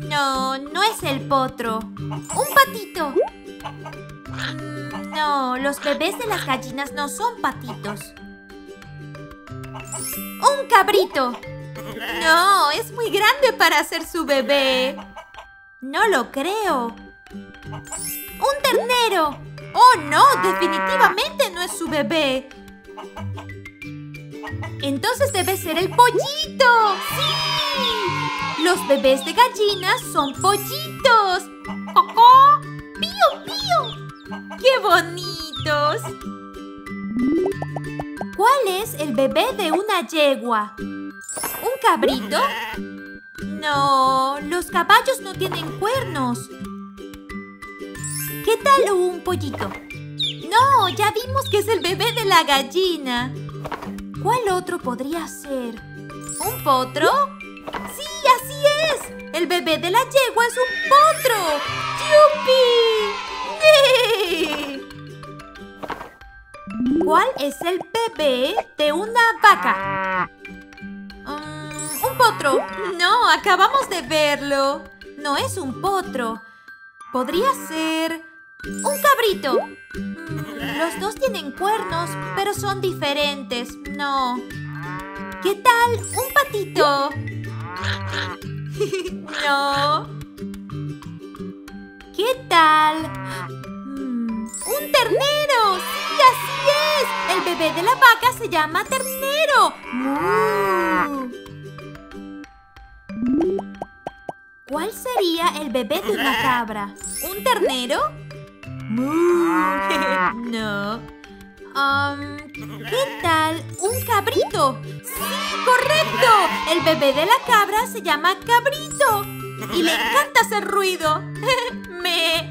No, no es el potro. Un patito. No, los bebés de las gallinas no son patitos. ¡Un cabrito! No, es muy grande para ser su bebé. No lo creo. ¡Un ternero! ¡Oh, no! Definitivamente no es su bebé. Entonces debe ser el pollito. ¡Sí! Los bebés de gallinas son pollitos. ¡Cocó! ¡Pío, pío! ¡Qué bonitos! ¿Cuál es el bebé de una yegua? ¿Un cabrito? No, los caballos no tienen cuernos. ¿Qué tal un pollito? No, ya vimos que es el bebé de la gallina. ¿Cuál otro podría ser? ¿Un potro? ¡Sí, así es! El bebé de la yegua es un potro. ¡Yupi! ¿Cuál es el bebé de una vaca? Mm, un potro. No, acabamos de verlo. No es un potro. Podría ser un cabrito. Mm, los dos tienen cuernos, pero son diferentes. No. ¿Qué tal un patito? no. ¿Qué tal? Mm, ¡Un ternero! ¡Sí, así es! El bebé de la vaca se llama ternero. ¡Mu! ¿Cuál sería el bebé de una cabra? ¿Un ternero? ¡Mu! no. Um, ¿Qué tal un cabrito? ¡Sí, correcto! El bebé de la cabra se llama cabrito. Y le encanta hacer ruido. Me.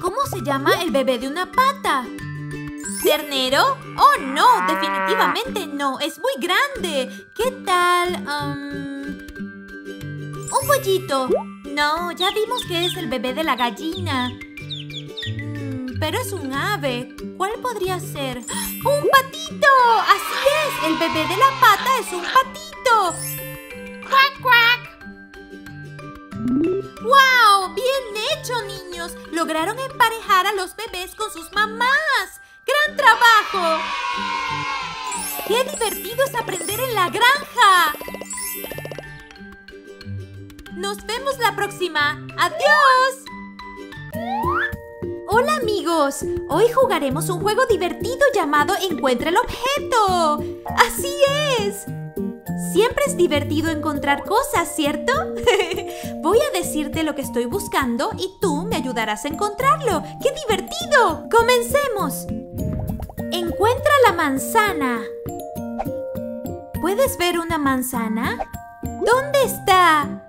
¿Cómo se llama el bebé de una pata? ¿Ternero? Oh, no, definitivamente no. Es muy grande. ¿Qué tal? um, un pollito. No, ya vimos que es el bebé de la gallina. Pero es un ave. ¿Cuál podría ser? ¡Un patito! ¡Así es! El bebé de la pata es un patito. ¡Cuac, cuac! ¡Wow! ¡Bien hecho, niños! Lograron emparejar a los bebés con sus mamás. ¡Gran trabajo! ¡Qué divertido es aprender en la granja! Nos vemos la próxima. ¡Adiós! Hola amigos, hoy jugaremos un juego divertido llamado Encuentra el objeto. Así es. Siempre es divertido encontrar cosas, ¿cierto? Voy a decirte lo que estoy buscando y tú me ayudarás a encontrarlo. ¡Qué divertido! ¡Comencemos! Encuentra la manzana. ¿Puedes ver una manzana? ¿Dónde está?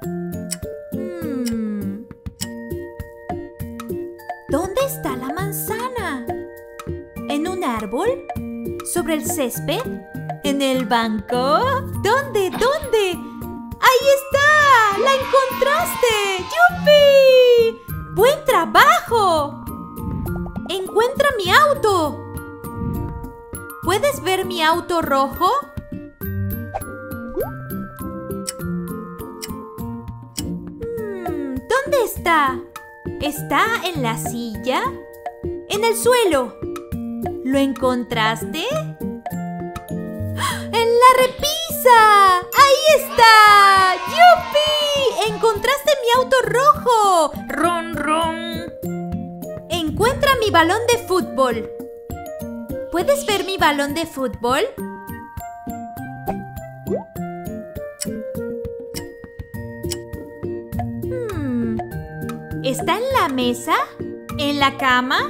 ¿Dónde está la manzana? ¿En un árbol? ¿Sobre el césped? ¿En el banco? ¿Dónde? ¿Dónde? ¡Ahí está! ¡La encontraste! ¡Yupi! ¡Buen trabajo! ¡Encuentra mi auto! ¿Puedes ver mi auto rojo? Hmm, ¿Dónde está? ¿Está en la silla? ¿En el suelo? ¿Lo encontraste? ¡Ah! ¡En la repisa! ¡Ahí está! ¡Yupi! ¡Encontraste mi auto rojo! ¡Ron, ron! Encuentra mi balón de fútbol. ¿Puedes ver mi balón de fútbol? ¿Está en la mesa? ¿En la cama?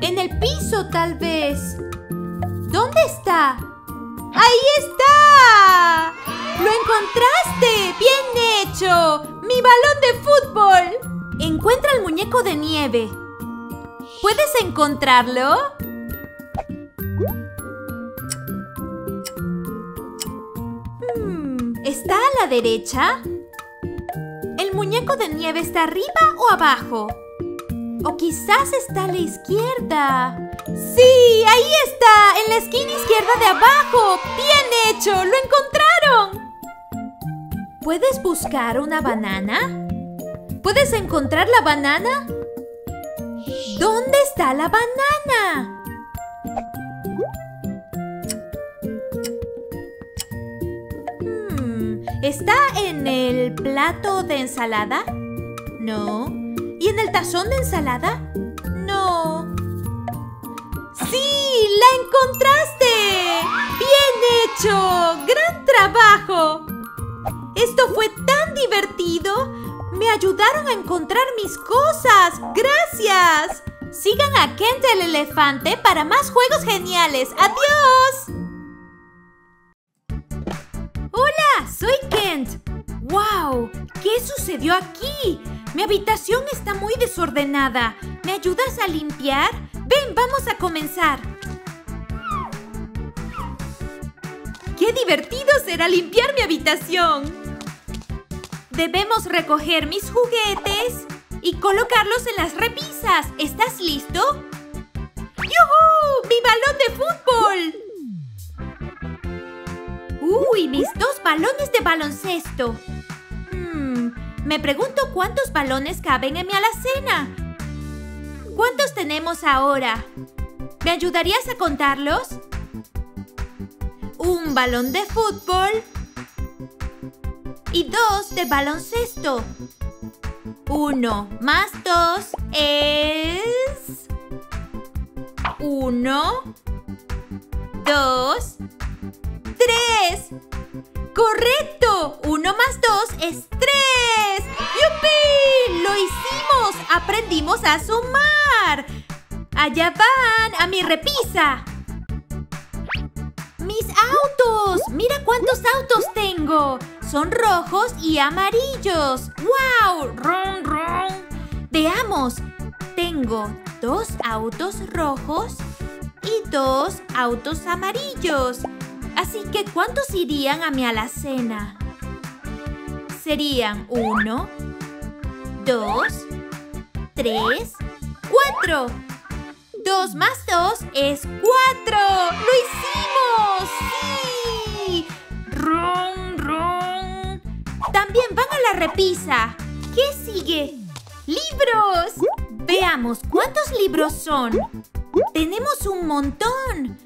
¿En el piso tal vez? ¿Dónde está? ¡Ahí está! ¡Lo encontraste! ¡Bien hecho! ¡Mi balón de fútbol! Encuentra el muñeco de nieve. ¿Puedes encontrarlo? Hmm, ¿Está a la derecha? ¿El muñeco de nieve está arriba o abajo? O quizás está a la izquierda. ¡Sí! ¡Ahí está! ¡En la esquina izquierda de abajo! ¡Bien hecho! ¡Lo encontraron! ¿Puedes buscar una banana? ¿Puedes encontrar la banana? ¿Dónde está la banana? ¿Está en el plato de ensalada? No. ¿Y en el tazón de ensalada? No. ¡Sí! ¡La encontraste! ¡Bien hecho! ¡Gran trabajo! Esto fue tan divertido. Me ayudaron a encontrar mis cosas. ¡Gracias! Sigan a Kent el elefante para más juegos geniales. ¡Adiós! Hola, soy Kent. ¡Wow! ¿Qué sucedió aquí? Mi habitación está muy desordenada. ¿Me ayudas a limpiar? Ven, vamos a comenzar. ¡Qué divertido será limpiar mi habitación! Debemos recoger mis juguetes y colocarlos en las repisas. ¿Estás listo? ¡Yuhu! ¡Mi balón de fútbol! ¡Uy! Mis dos balones de baloncesto. Hmm, me pregunto cuántos balones caben en mi alacena. ¿Cuántos tenemos ahora? ¿Me ayudarías a contarlos? Un balón de fútbol y dos de baloncesto. Uno más dos es... Uno, dos, tres. ¡Correcto! Uno más dos es tres. ¡Yupi! ¡Lo hicimos! ¡Aprendimos a sumar! ¡Allá van! ¡A mi repisa! ¡Mis autos! ¡Mira cuántos autos tengo! Son rojos y amarillos. ¡Wow! ¡Ron, ron! Veamos. Tengo dos autos rojos y dos autos amarillos. Así que, ¿cuántos irían a mi alacena? Serían uno, dos, tres, cuatro. Dos más dos es cuatro. ¡Lo hicimos! ¡Sí! ¡Ron, ron! También van a la repisa. ¿Qué sigue? ¡Libros! Veamos, ¿cuántos libros son? Tenemos un montón.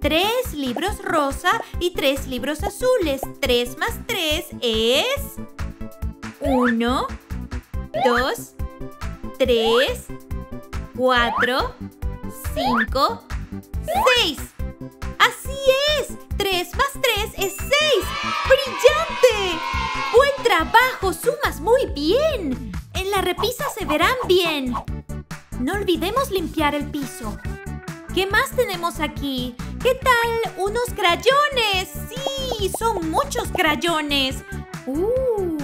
Tres libros rosa y tres libros azules. Tres más tres es... Uno, dos, tres, cuatro, cinco, seis. ¡Así es! Tres más tres es seis. ¡Brillante! ¡Buen trabajo! ¡Sumas muy bien! En la repisa se verán bien. No olvidemos limpiar el piso. ¿Qué más tenemos aquí? ¿Qué tal? ¡Unos crayones! ¡Sí! ¡Son muchos crayones! ¡Uh!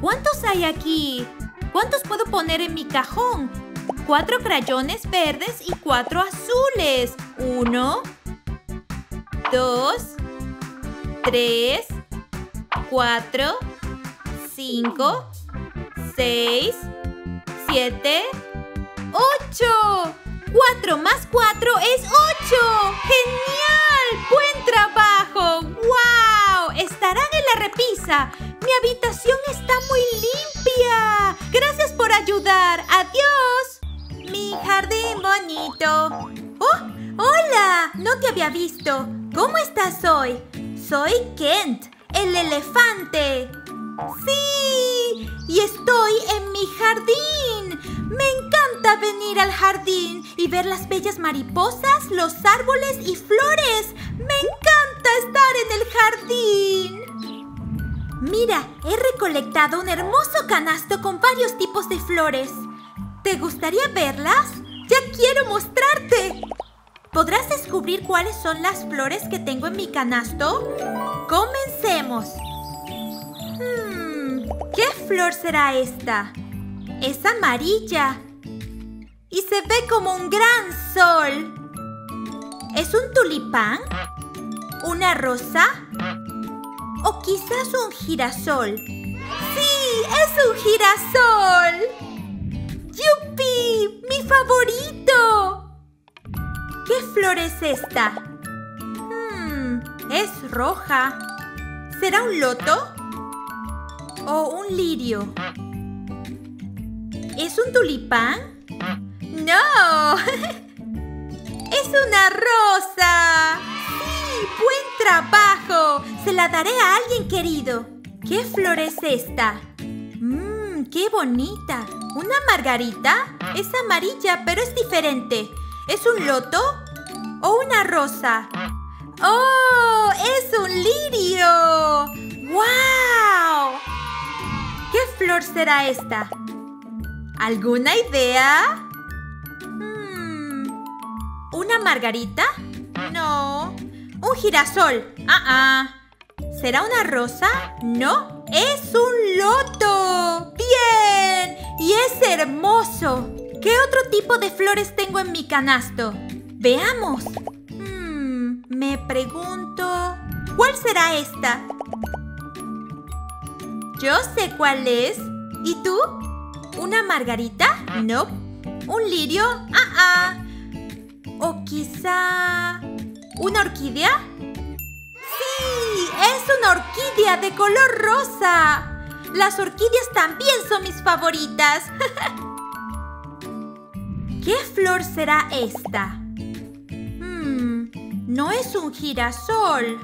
¿Cuántos hay aquí? ¿Cuántos puedo poner en mi cajón? Cuatro crayones verdes y cuatro azules. Uno, dos, tres, cuatro, cinco, seis, siete, ocho. ¡Cuatro más cuatro es ocho! ¡Genial! ¡Buen trabajo! ¡Wow! Estarán en la repisa. Mi habitación está muy limpia. Gracias por ayudar. ¡Adiós! Mi jardín bonito. ¡Oh! ¡Hola! No te había visto. ¿Cómo estás hoy? Soy Kent, el elefante. ¡Sí! Y estoy en mi jardín. Me encanta venir al jardín y ver las bellas mariposas, los árboles y flores. Me encanta estar en el jardín. Mira, he recolectado un hermoso canasto con varios tipos de flores. ¿Te gustaría verlas? Ya quiero mostrarte. ¿Podrás descubrir cuáles son las flores que tengo en mi canasto? Comencemos. Hmm, ¿Qué flor será esta? Es amarilla. Y se ve como un gran sol. ¿Es un tulipán? ¿Una rosa? ¿O quizás un girasol? ¡Sí! ¡Es un girasol! ¡Yupi! ¡Mi favorito! ¿Qué flor es esta? Hmm, es roja. ¿Será un loto? ¿O un lirio? ¿Es un tulipán? No. es una rosa. Sí, buen trabajo. Se la daré a alguien querido. ¿Qué flor es esta? Mmm, qué bonita. ¿Una margarita? Es amarilla, pero es diferente. ¿Es un loto? ¿O una rosa? ¡Oh! ¡Es un lirio! ¡Wow! ¿Qué flor será esta? ¿Alguna idea? ¿Una margarita? No. ¿Un girasol? Ah, ah. ¿Será una rosa? No. ¡Es un loto! ¡Bien! ¡Y es hermoso! ¿Qué otro tipo de flores tengo en mi canasto? Veamos. Hmm, me pregunto... ¿Cuál será esta? Yo sé cuál es. ¿Y tú? ¿Una margarita? No. ¿Un lirio? Ah, ah. ¿O quizá... ¿Una orquídea? ¡Sí! ¡Es una orquídea de color rosa! Las orquídeas también son mis favoritas. ¿Qué flor será esta? Hmm, no es un girasol.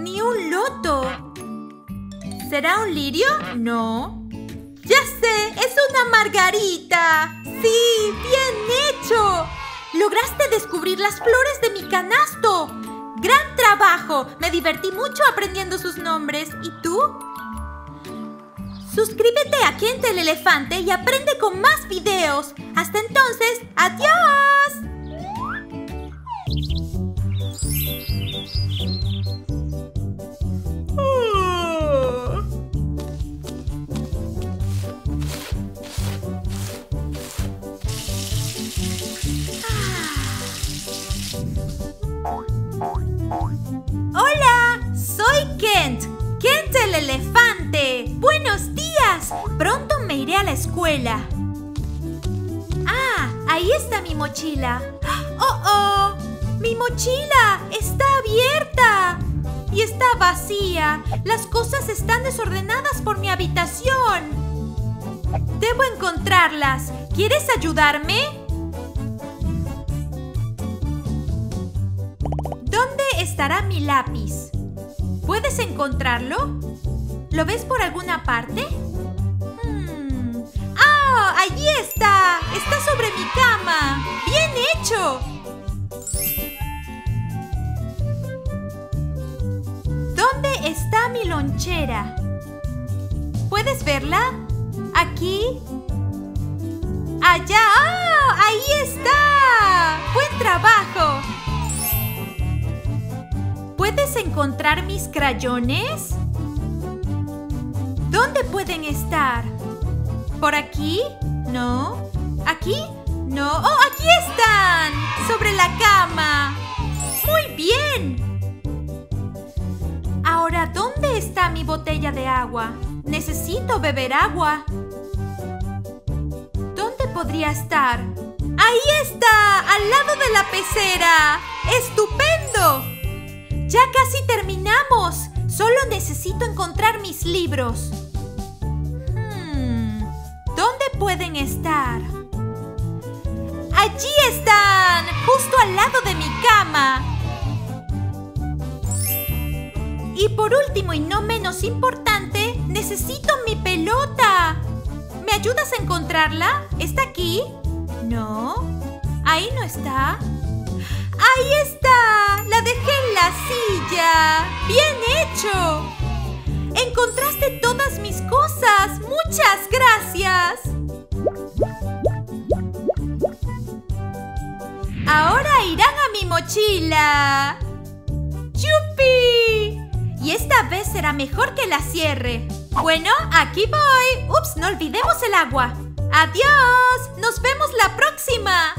Ni un loto. ¿Será un lirio? No. ¡Ya sé! ¡Es una margarita! ¡Sí! ¡Bien hecho! ¡Lograste descubrir las flores de mi canasto! ¡Gran trabajo! Me divertí mucho aprendiendo sus nombres. ¿Y tú? Suscríbete a Kent el Elefante y aprende con más videos. Hasta entonces, ¡adiós! El elefante. Buenos días. Pronto me iré a la escuela. Ah, ahí está mi mochila. ¡Oh, oh! ¡Mi mochila está abierta! Y está vacía. Las cosas están desordenadas por mi habitación. Debo encontrarlas. ¿Quieres ayudarme? ¿Dónde estará mi lápiz? ¿Puedes encontrarlo? ¿Lo ves por alguna parte? Hmm. ¡Ah! ¡Allí está! ¡Está sobre mi cama! ¡Bien hecho! ¿Dónde está mi lonchera? ¿Puedes verla? ¿Aquí? ¡Allá! ¡Ah! ¡Ahí está! ¡Buen trabajo! ¿Puedes encontrar mis crayones? ¿Dónde pueden estar? ¿Por aquí? ¿No? ¿Aquí? No. ¡Oh, aquí están! ¡Sobre la cama! ¡Muy bien! Ahora, ¿dónde está mi botella de agua? Necesito beber agua. ¿Dónde podría estar? ¡Ahí está! ¡Al lado de la pecera! ¡Estupendo! Ya casi terminamos. Solo necesito encontrar mis libros. Hmm, ¿Dónde pueden estar? ¡Allí están! ¡Justo al lado de mi cama! Y por último y no menos importante, necesito mi pelota. ¿Me ayudas a encontrarla? ¿Está aquí? No. Ahí no está. ¡Ahí está! ¡La dejé en la silla! ¡Bien hecho! ¡Encontraste todas mis cosas! ¡Muchas gracias! Ahora irán a mi mochila. ¡Chupi! Y esta vez será mejor que la cierre. Bueno, aquí voy. Ups, no olvidemos el agua. ¡Adiós! ¡Nos vemos la próxima!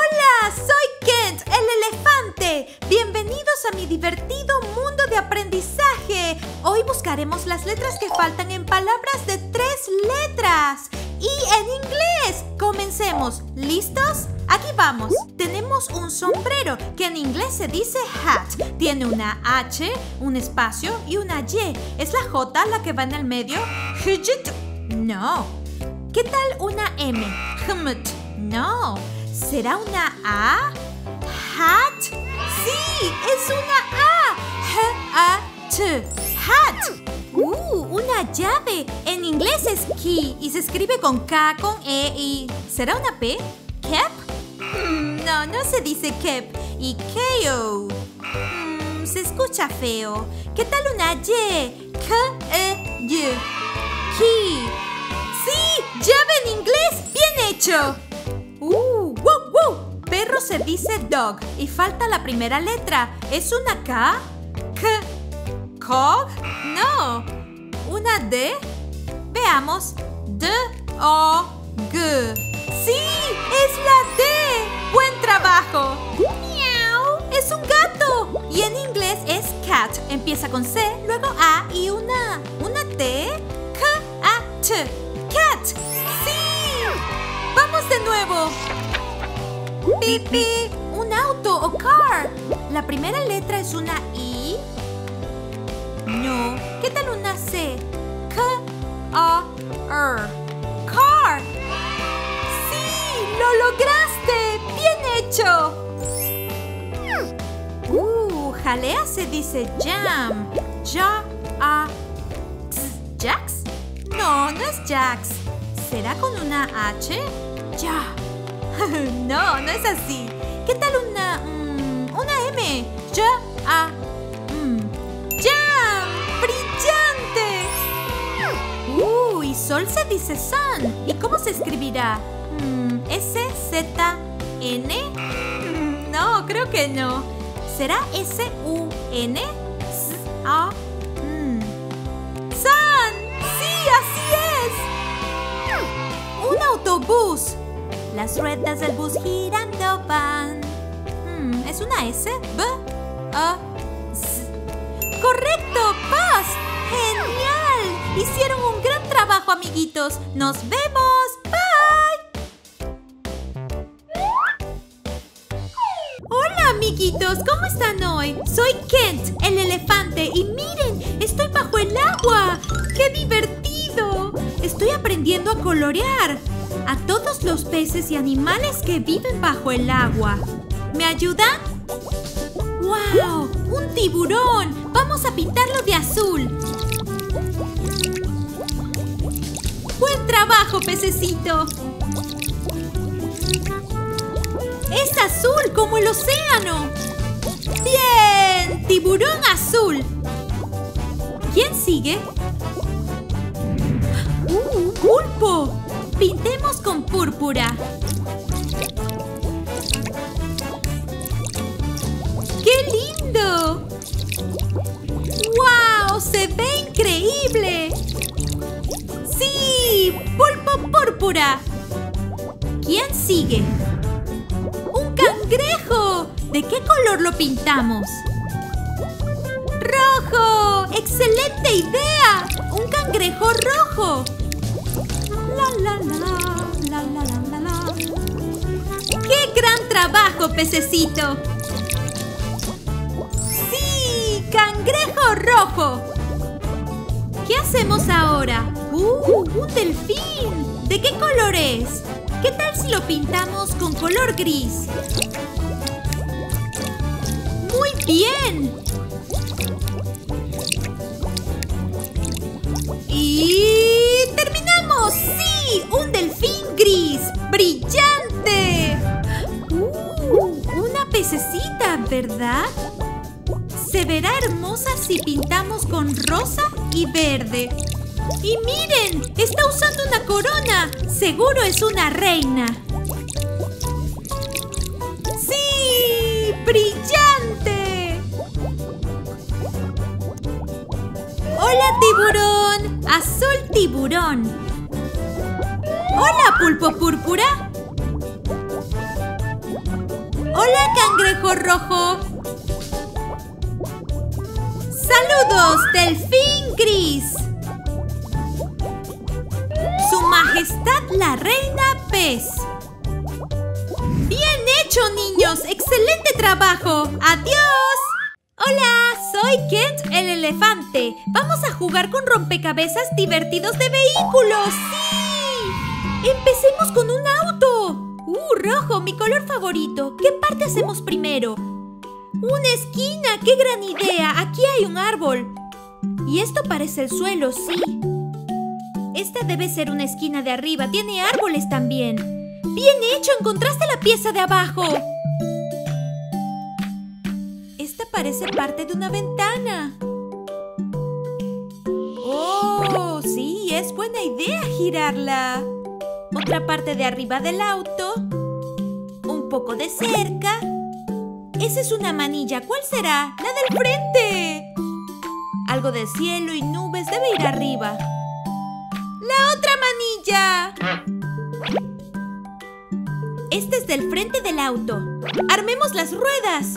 ¡Hola! Soy Kent, el elefante. Bienvenidos a mi divertido mundo de aprendizaje. Hoy buscaremos las letras que faltan en palabras de tres letras. Y en inglés. Comencemos. ¿Listos? Aquí vamos. Tenemos un sombrero que en inglés se dice hat. Tiene una H, un espacio y una Y. ¿Es la J la que va en el medio? No. ¿Qué tal una M? No. ¿Será una A? Hat. Sí, es una A. H-A-T. Hat. Uh, una llave. En inglés es key y se escribe con K, con E y... ¿Será una P? ¿Kep? Mm, no, no se dice kep. Y KO. Mm, se escucha feo. ¿Qué tal una Y? K-E-Y. Key. ¡Sí! ¡Llave en inglés! ¡Bien hecho! ¡Uh! ¡Wow! Perro se dice dog y falta la primera letra. ¿Es una K? K. ¿Cog? No. ¿Una D? Veamos. D O G. ¡Sí! ¡Es la D! ¡Buen trabajo! ¡Miau! ¡Es un gato! Y en inglés es cat. Empieza con C, luego A y una. ¿Una T? K-A-T. ¡Cat! ¡Sí! ¡Vamos de nuevo! ¡Pipi! Un auto o car. La primera letra es una I. No. ¿Qué tal una C? K-A-R. Car. ¡Sí! ¡Lo lograste! ¡Bien hecho! Uh, jalea se dice jam. Ja, a, Jax. No, no es Jax. ¿Será con una H? Ya. no, no es así. ¿Qué tal una mm, una M? Ya, a, mm. jam. ¡Brillante! Uh, y sol se dice sun. ¿Y cómo se escribirá? Mm, S Z N. Mm, No, creo que no. ¿Será S U N? S A mm. Sun. Sí, así es. Un autobús. Las ruedas del bus girando van. Hmm, ¿Es una S? B A S. ¡Correcto! ¡Paz! ¡Genial! Hicieron un gran trabajo, amiguitos. ¡Nos vemos! Amiguitos. ¿Cómo están hoy? Soy Kent, el elefante. Y miren, estoy bajo el agua. ¡Qué divertido! Estoy aprendiendo a colorear a todos los peces y animales que viven bajo el agua. ¿Me ayudan? ¡Wow! ¡Un tiburón! Vamos a pintarlo de azul. ¡Buen trabajo, pececito! Es azul como el océano. ¡Bien! ¡Tiburón azul! ¿Quién sigue? ¡Uh, un pulpo! Pintemos con púrpura. ¡Qué lindo! ¡Wow! ¡Se ve increíble! ¡Sí! ¡Pulpo púrpura! ¿Quién sigue? ¡Un cangrejo! ¿De qué color lo pintamos? ¡Rojo! ¡Excelente idea! ¡Un cangrejo rojo! La la la la la la. ¡Qué gran trabajo, pececito! ¡Sí! ¡Cangrejo rojo! ¿Qué hacemos ahora? ¡Uh! ¡Un delfín! ¿De qué color es? ¿Qué tal si lo pintamos con color gris? ¡Muy bien! ¡Y! ¡Un delfín gris! ¡Brillante! ¡Uh! Una pececita, ¿verdad? Se verá hermosa si pintamos con rosa y verde. ¡Y miren! ¡Está usando una corona! ¡Seguro es una reina! ¡Sí! ¡Brillante! ¡Hola, tiburón! ¡Azul tiburón! ¡Hola, pulpo púrpura! ¡Hola, cangrejo rojo! ¡Saludos, delfín gris! Su Majestad la Reina Pez. ¡Bien hecho, niños! ¡Excelente trabajo! ¡Adiós! Hola, soy Kent el elefante. Vamos a jugar con rompecabezas divertidos de vehículos. ¡Sí! Empecemos con un auto. ¡Uh, rojo! Mi color favorito. ¿Qué parte hacemos primero? ¡Una esquina! ¡Qué gran idea! Aquí hay un árbol. Y esto parece el suelo, sí. Esta debe ser una esquina de arriba. Tiene árboles también. ¡Bien hecho! ¡Encontraste la pieza de abajo! Esta parece parte de una ventana. ¡Oh! Sí, es buena idea girarla. Otra parte de arriba del auto. Un poco de cerca. Esa es una manilla. ¿Cuál será? ¡La del frente! Algo de cielo y nubes debe ir arriba. ¡La otra manilla! Esta es del frente del auto. ¡Armemos las ruedas!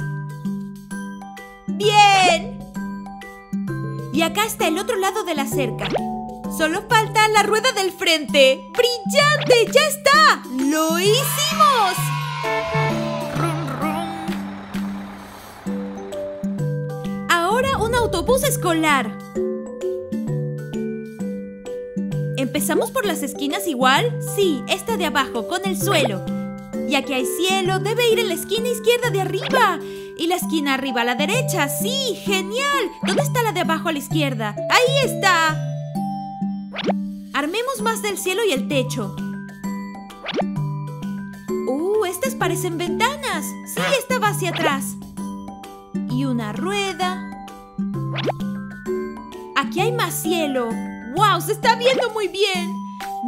¡Bien! Y acá está el otro lado de la cerca. Solo falta la rueda del frente. ¡Brillante! ¡Ya está! ¡Lo hicimos! Ahora un autobús escolar. ¿Empezamos por las esquinas igual? Sí, esta de abajo, con el suelo. Y aquí hay cielo, debe ir en la esquina izquierda de arriba. Y la esquina arriba a la derecha. ¡Sí! ¡Genial! ¿Dónde está la de abajo a la izquierda? ¡Ahí está! Armemos más del cielo y el techo. ¡Uh! Estas parecen ventanas. Sí, esta va hacia atrás. Y una rueda. Aquí hay más cielo. ¡Wow! Se está viendo muy bien.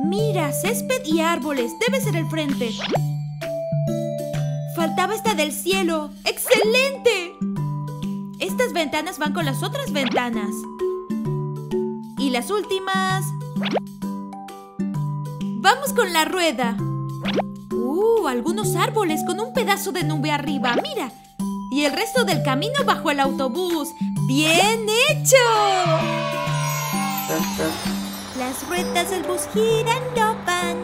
Mira, césped y árboles. Debe ser el frente. Faltaba esta del cielo. ¡Excelente! Estas ventanas van con las otras ventanas. Y las últimas... Vamos con la rueda. ¡Uh! Algunos árboles con un pedazo de nube arriba. ¡Mira! Y el resto del camino bajo el autobús. ¡Bien hecho! Las ruedas del bus girando van.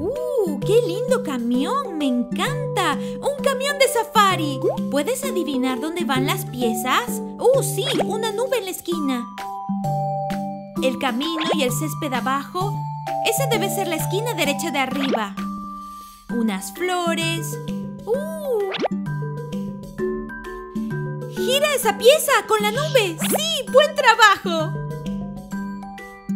¡Uh! ¡Qué lindo camión! ¡Me encanta! ¡Un camión de safari! ¿Puedes adivinar dónde van las piezas? ¡Uh, sí! Una nube en la esquina. El camino y el césped abajo. Esa debe ser la esquina derecha de arriba. Unas flores. ¡Uh! ¡Gira esa pieza con la nube! ¡Sí! ¡Buen trabajo!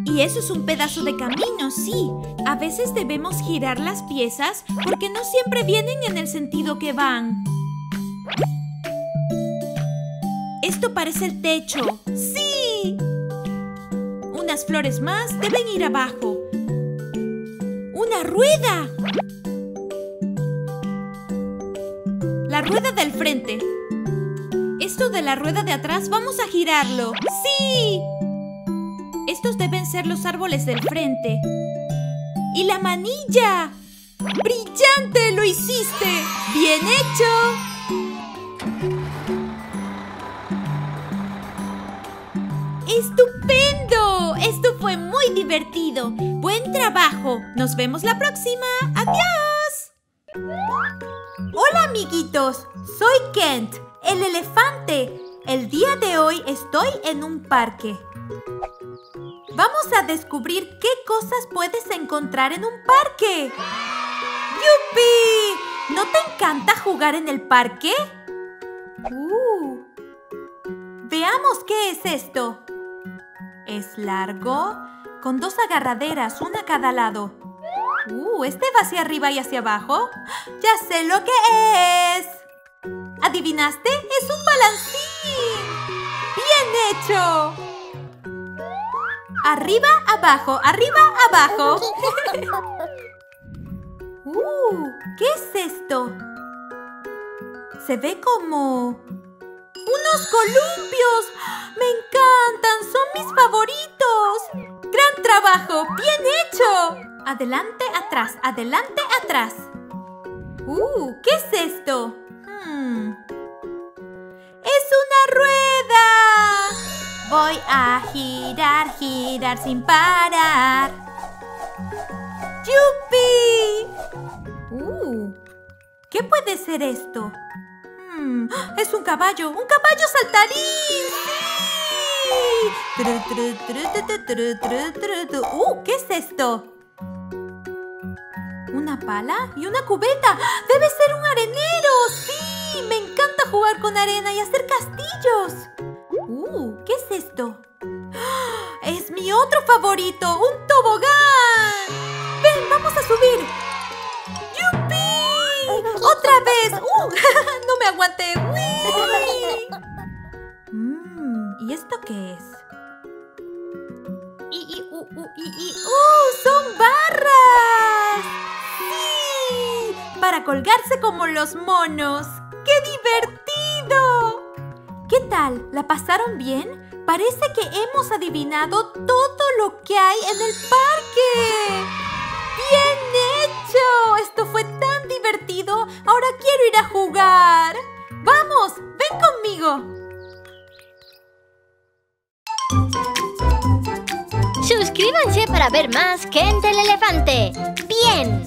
Y eso es un pedazo de camino, sí. A veces debemos girar las piezas porque no siempre vienen en el sentido que van. Esto parece el techo. ¡Sí! Unas flores más deben ir abajo. ¡Una rueda! La rueda del frente. Esto de la rueda de atrás, vamos a girarlo. ¡Sí! Estos deben ser los árboles del frente. ¡Y la manilla! ¡Brillante! ¡Lo hiciste! ¡Bien hecho! ¡Estupendo! Esto fue muy divertido. ¡Buen trabajo! Nos vemos la próxima. ¡Adiós! Hola amiguitos, soy Kent, el elefante. El día de hoy estoy en un parque. Vamos a descubrir qué cosas puedes encontrar en un parque. ¡Yupi! ¿No te encanta jugar en el parque? Uh. Veamos qué es esto. Es largo, con dos agarraderas, una a cada lado. Uh, ¿este va hacia arriba y hacia abajo? ¡Ya sé lo que es! ¿Adivinaste? ¡Es un balancín! ¡Bien hecho! Arriba, abajo, arriba, abajo. uh, ¿Qué es esto? Se ve como... ¡Unos columpios! ¡Me encantan! ¡Son mis favoritos! ¡Gran trabajo! ¡Bien hecho! Adelante, atrás, adelante, atrás. ¡Uh! ¿Qué es esto? Hmm. ¡Es una rueda! Voy a girar, girar sin parar. ¡Yupi! ¡Uh! ¿Qué puede ser esto? Hmm, ¡Es un caballo! ¡Un caballo saltarín! ¡Sí! ¡Uh! ¿Qué es esto? ¿Una pala y una cubeta? ¡Debe ser un arenero! ¡Sí! Me encanta jugar con arena y hacer castillos. ¡Uh! ¿Qué es esto? ¡Ah! ¡Es mi otro favorito! ¡Un tobogán! ¡Ven, vamos a subir! ¡Otra vez! ¡Uh! ¡No me aguanté! ¡Uy! Mm, ¿Y esto qué es? ¡Uh! ¡Son barras! ¡Sí! Para colgarse como los monos. ¡Qué divertido! ¿Qué tal? ¿La pasaron bien? Parece que hemos adivinado todo lo que hay en el parque. ¡Bien hecho! Esto fue tan divertido. Ahora quiero ir a jugar. ¡Vamos! ¡Ven conmigo! Suscríbanse para ver más Kent el Elefante. ¡Bien!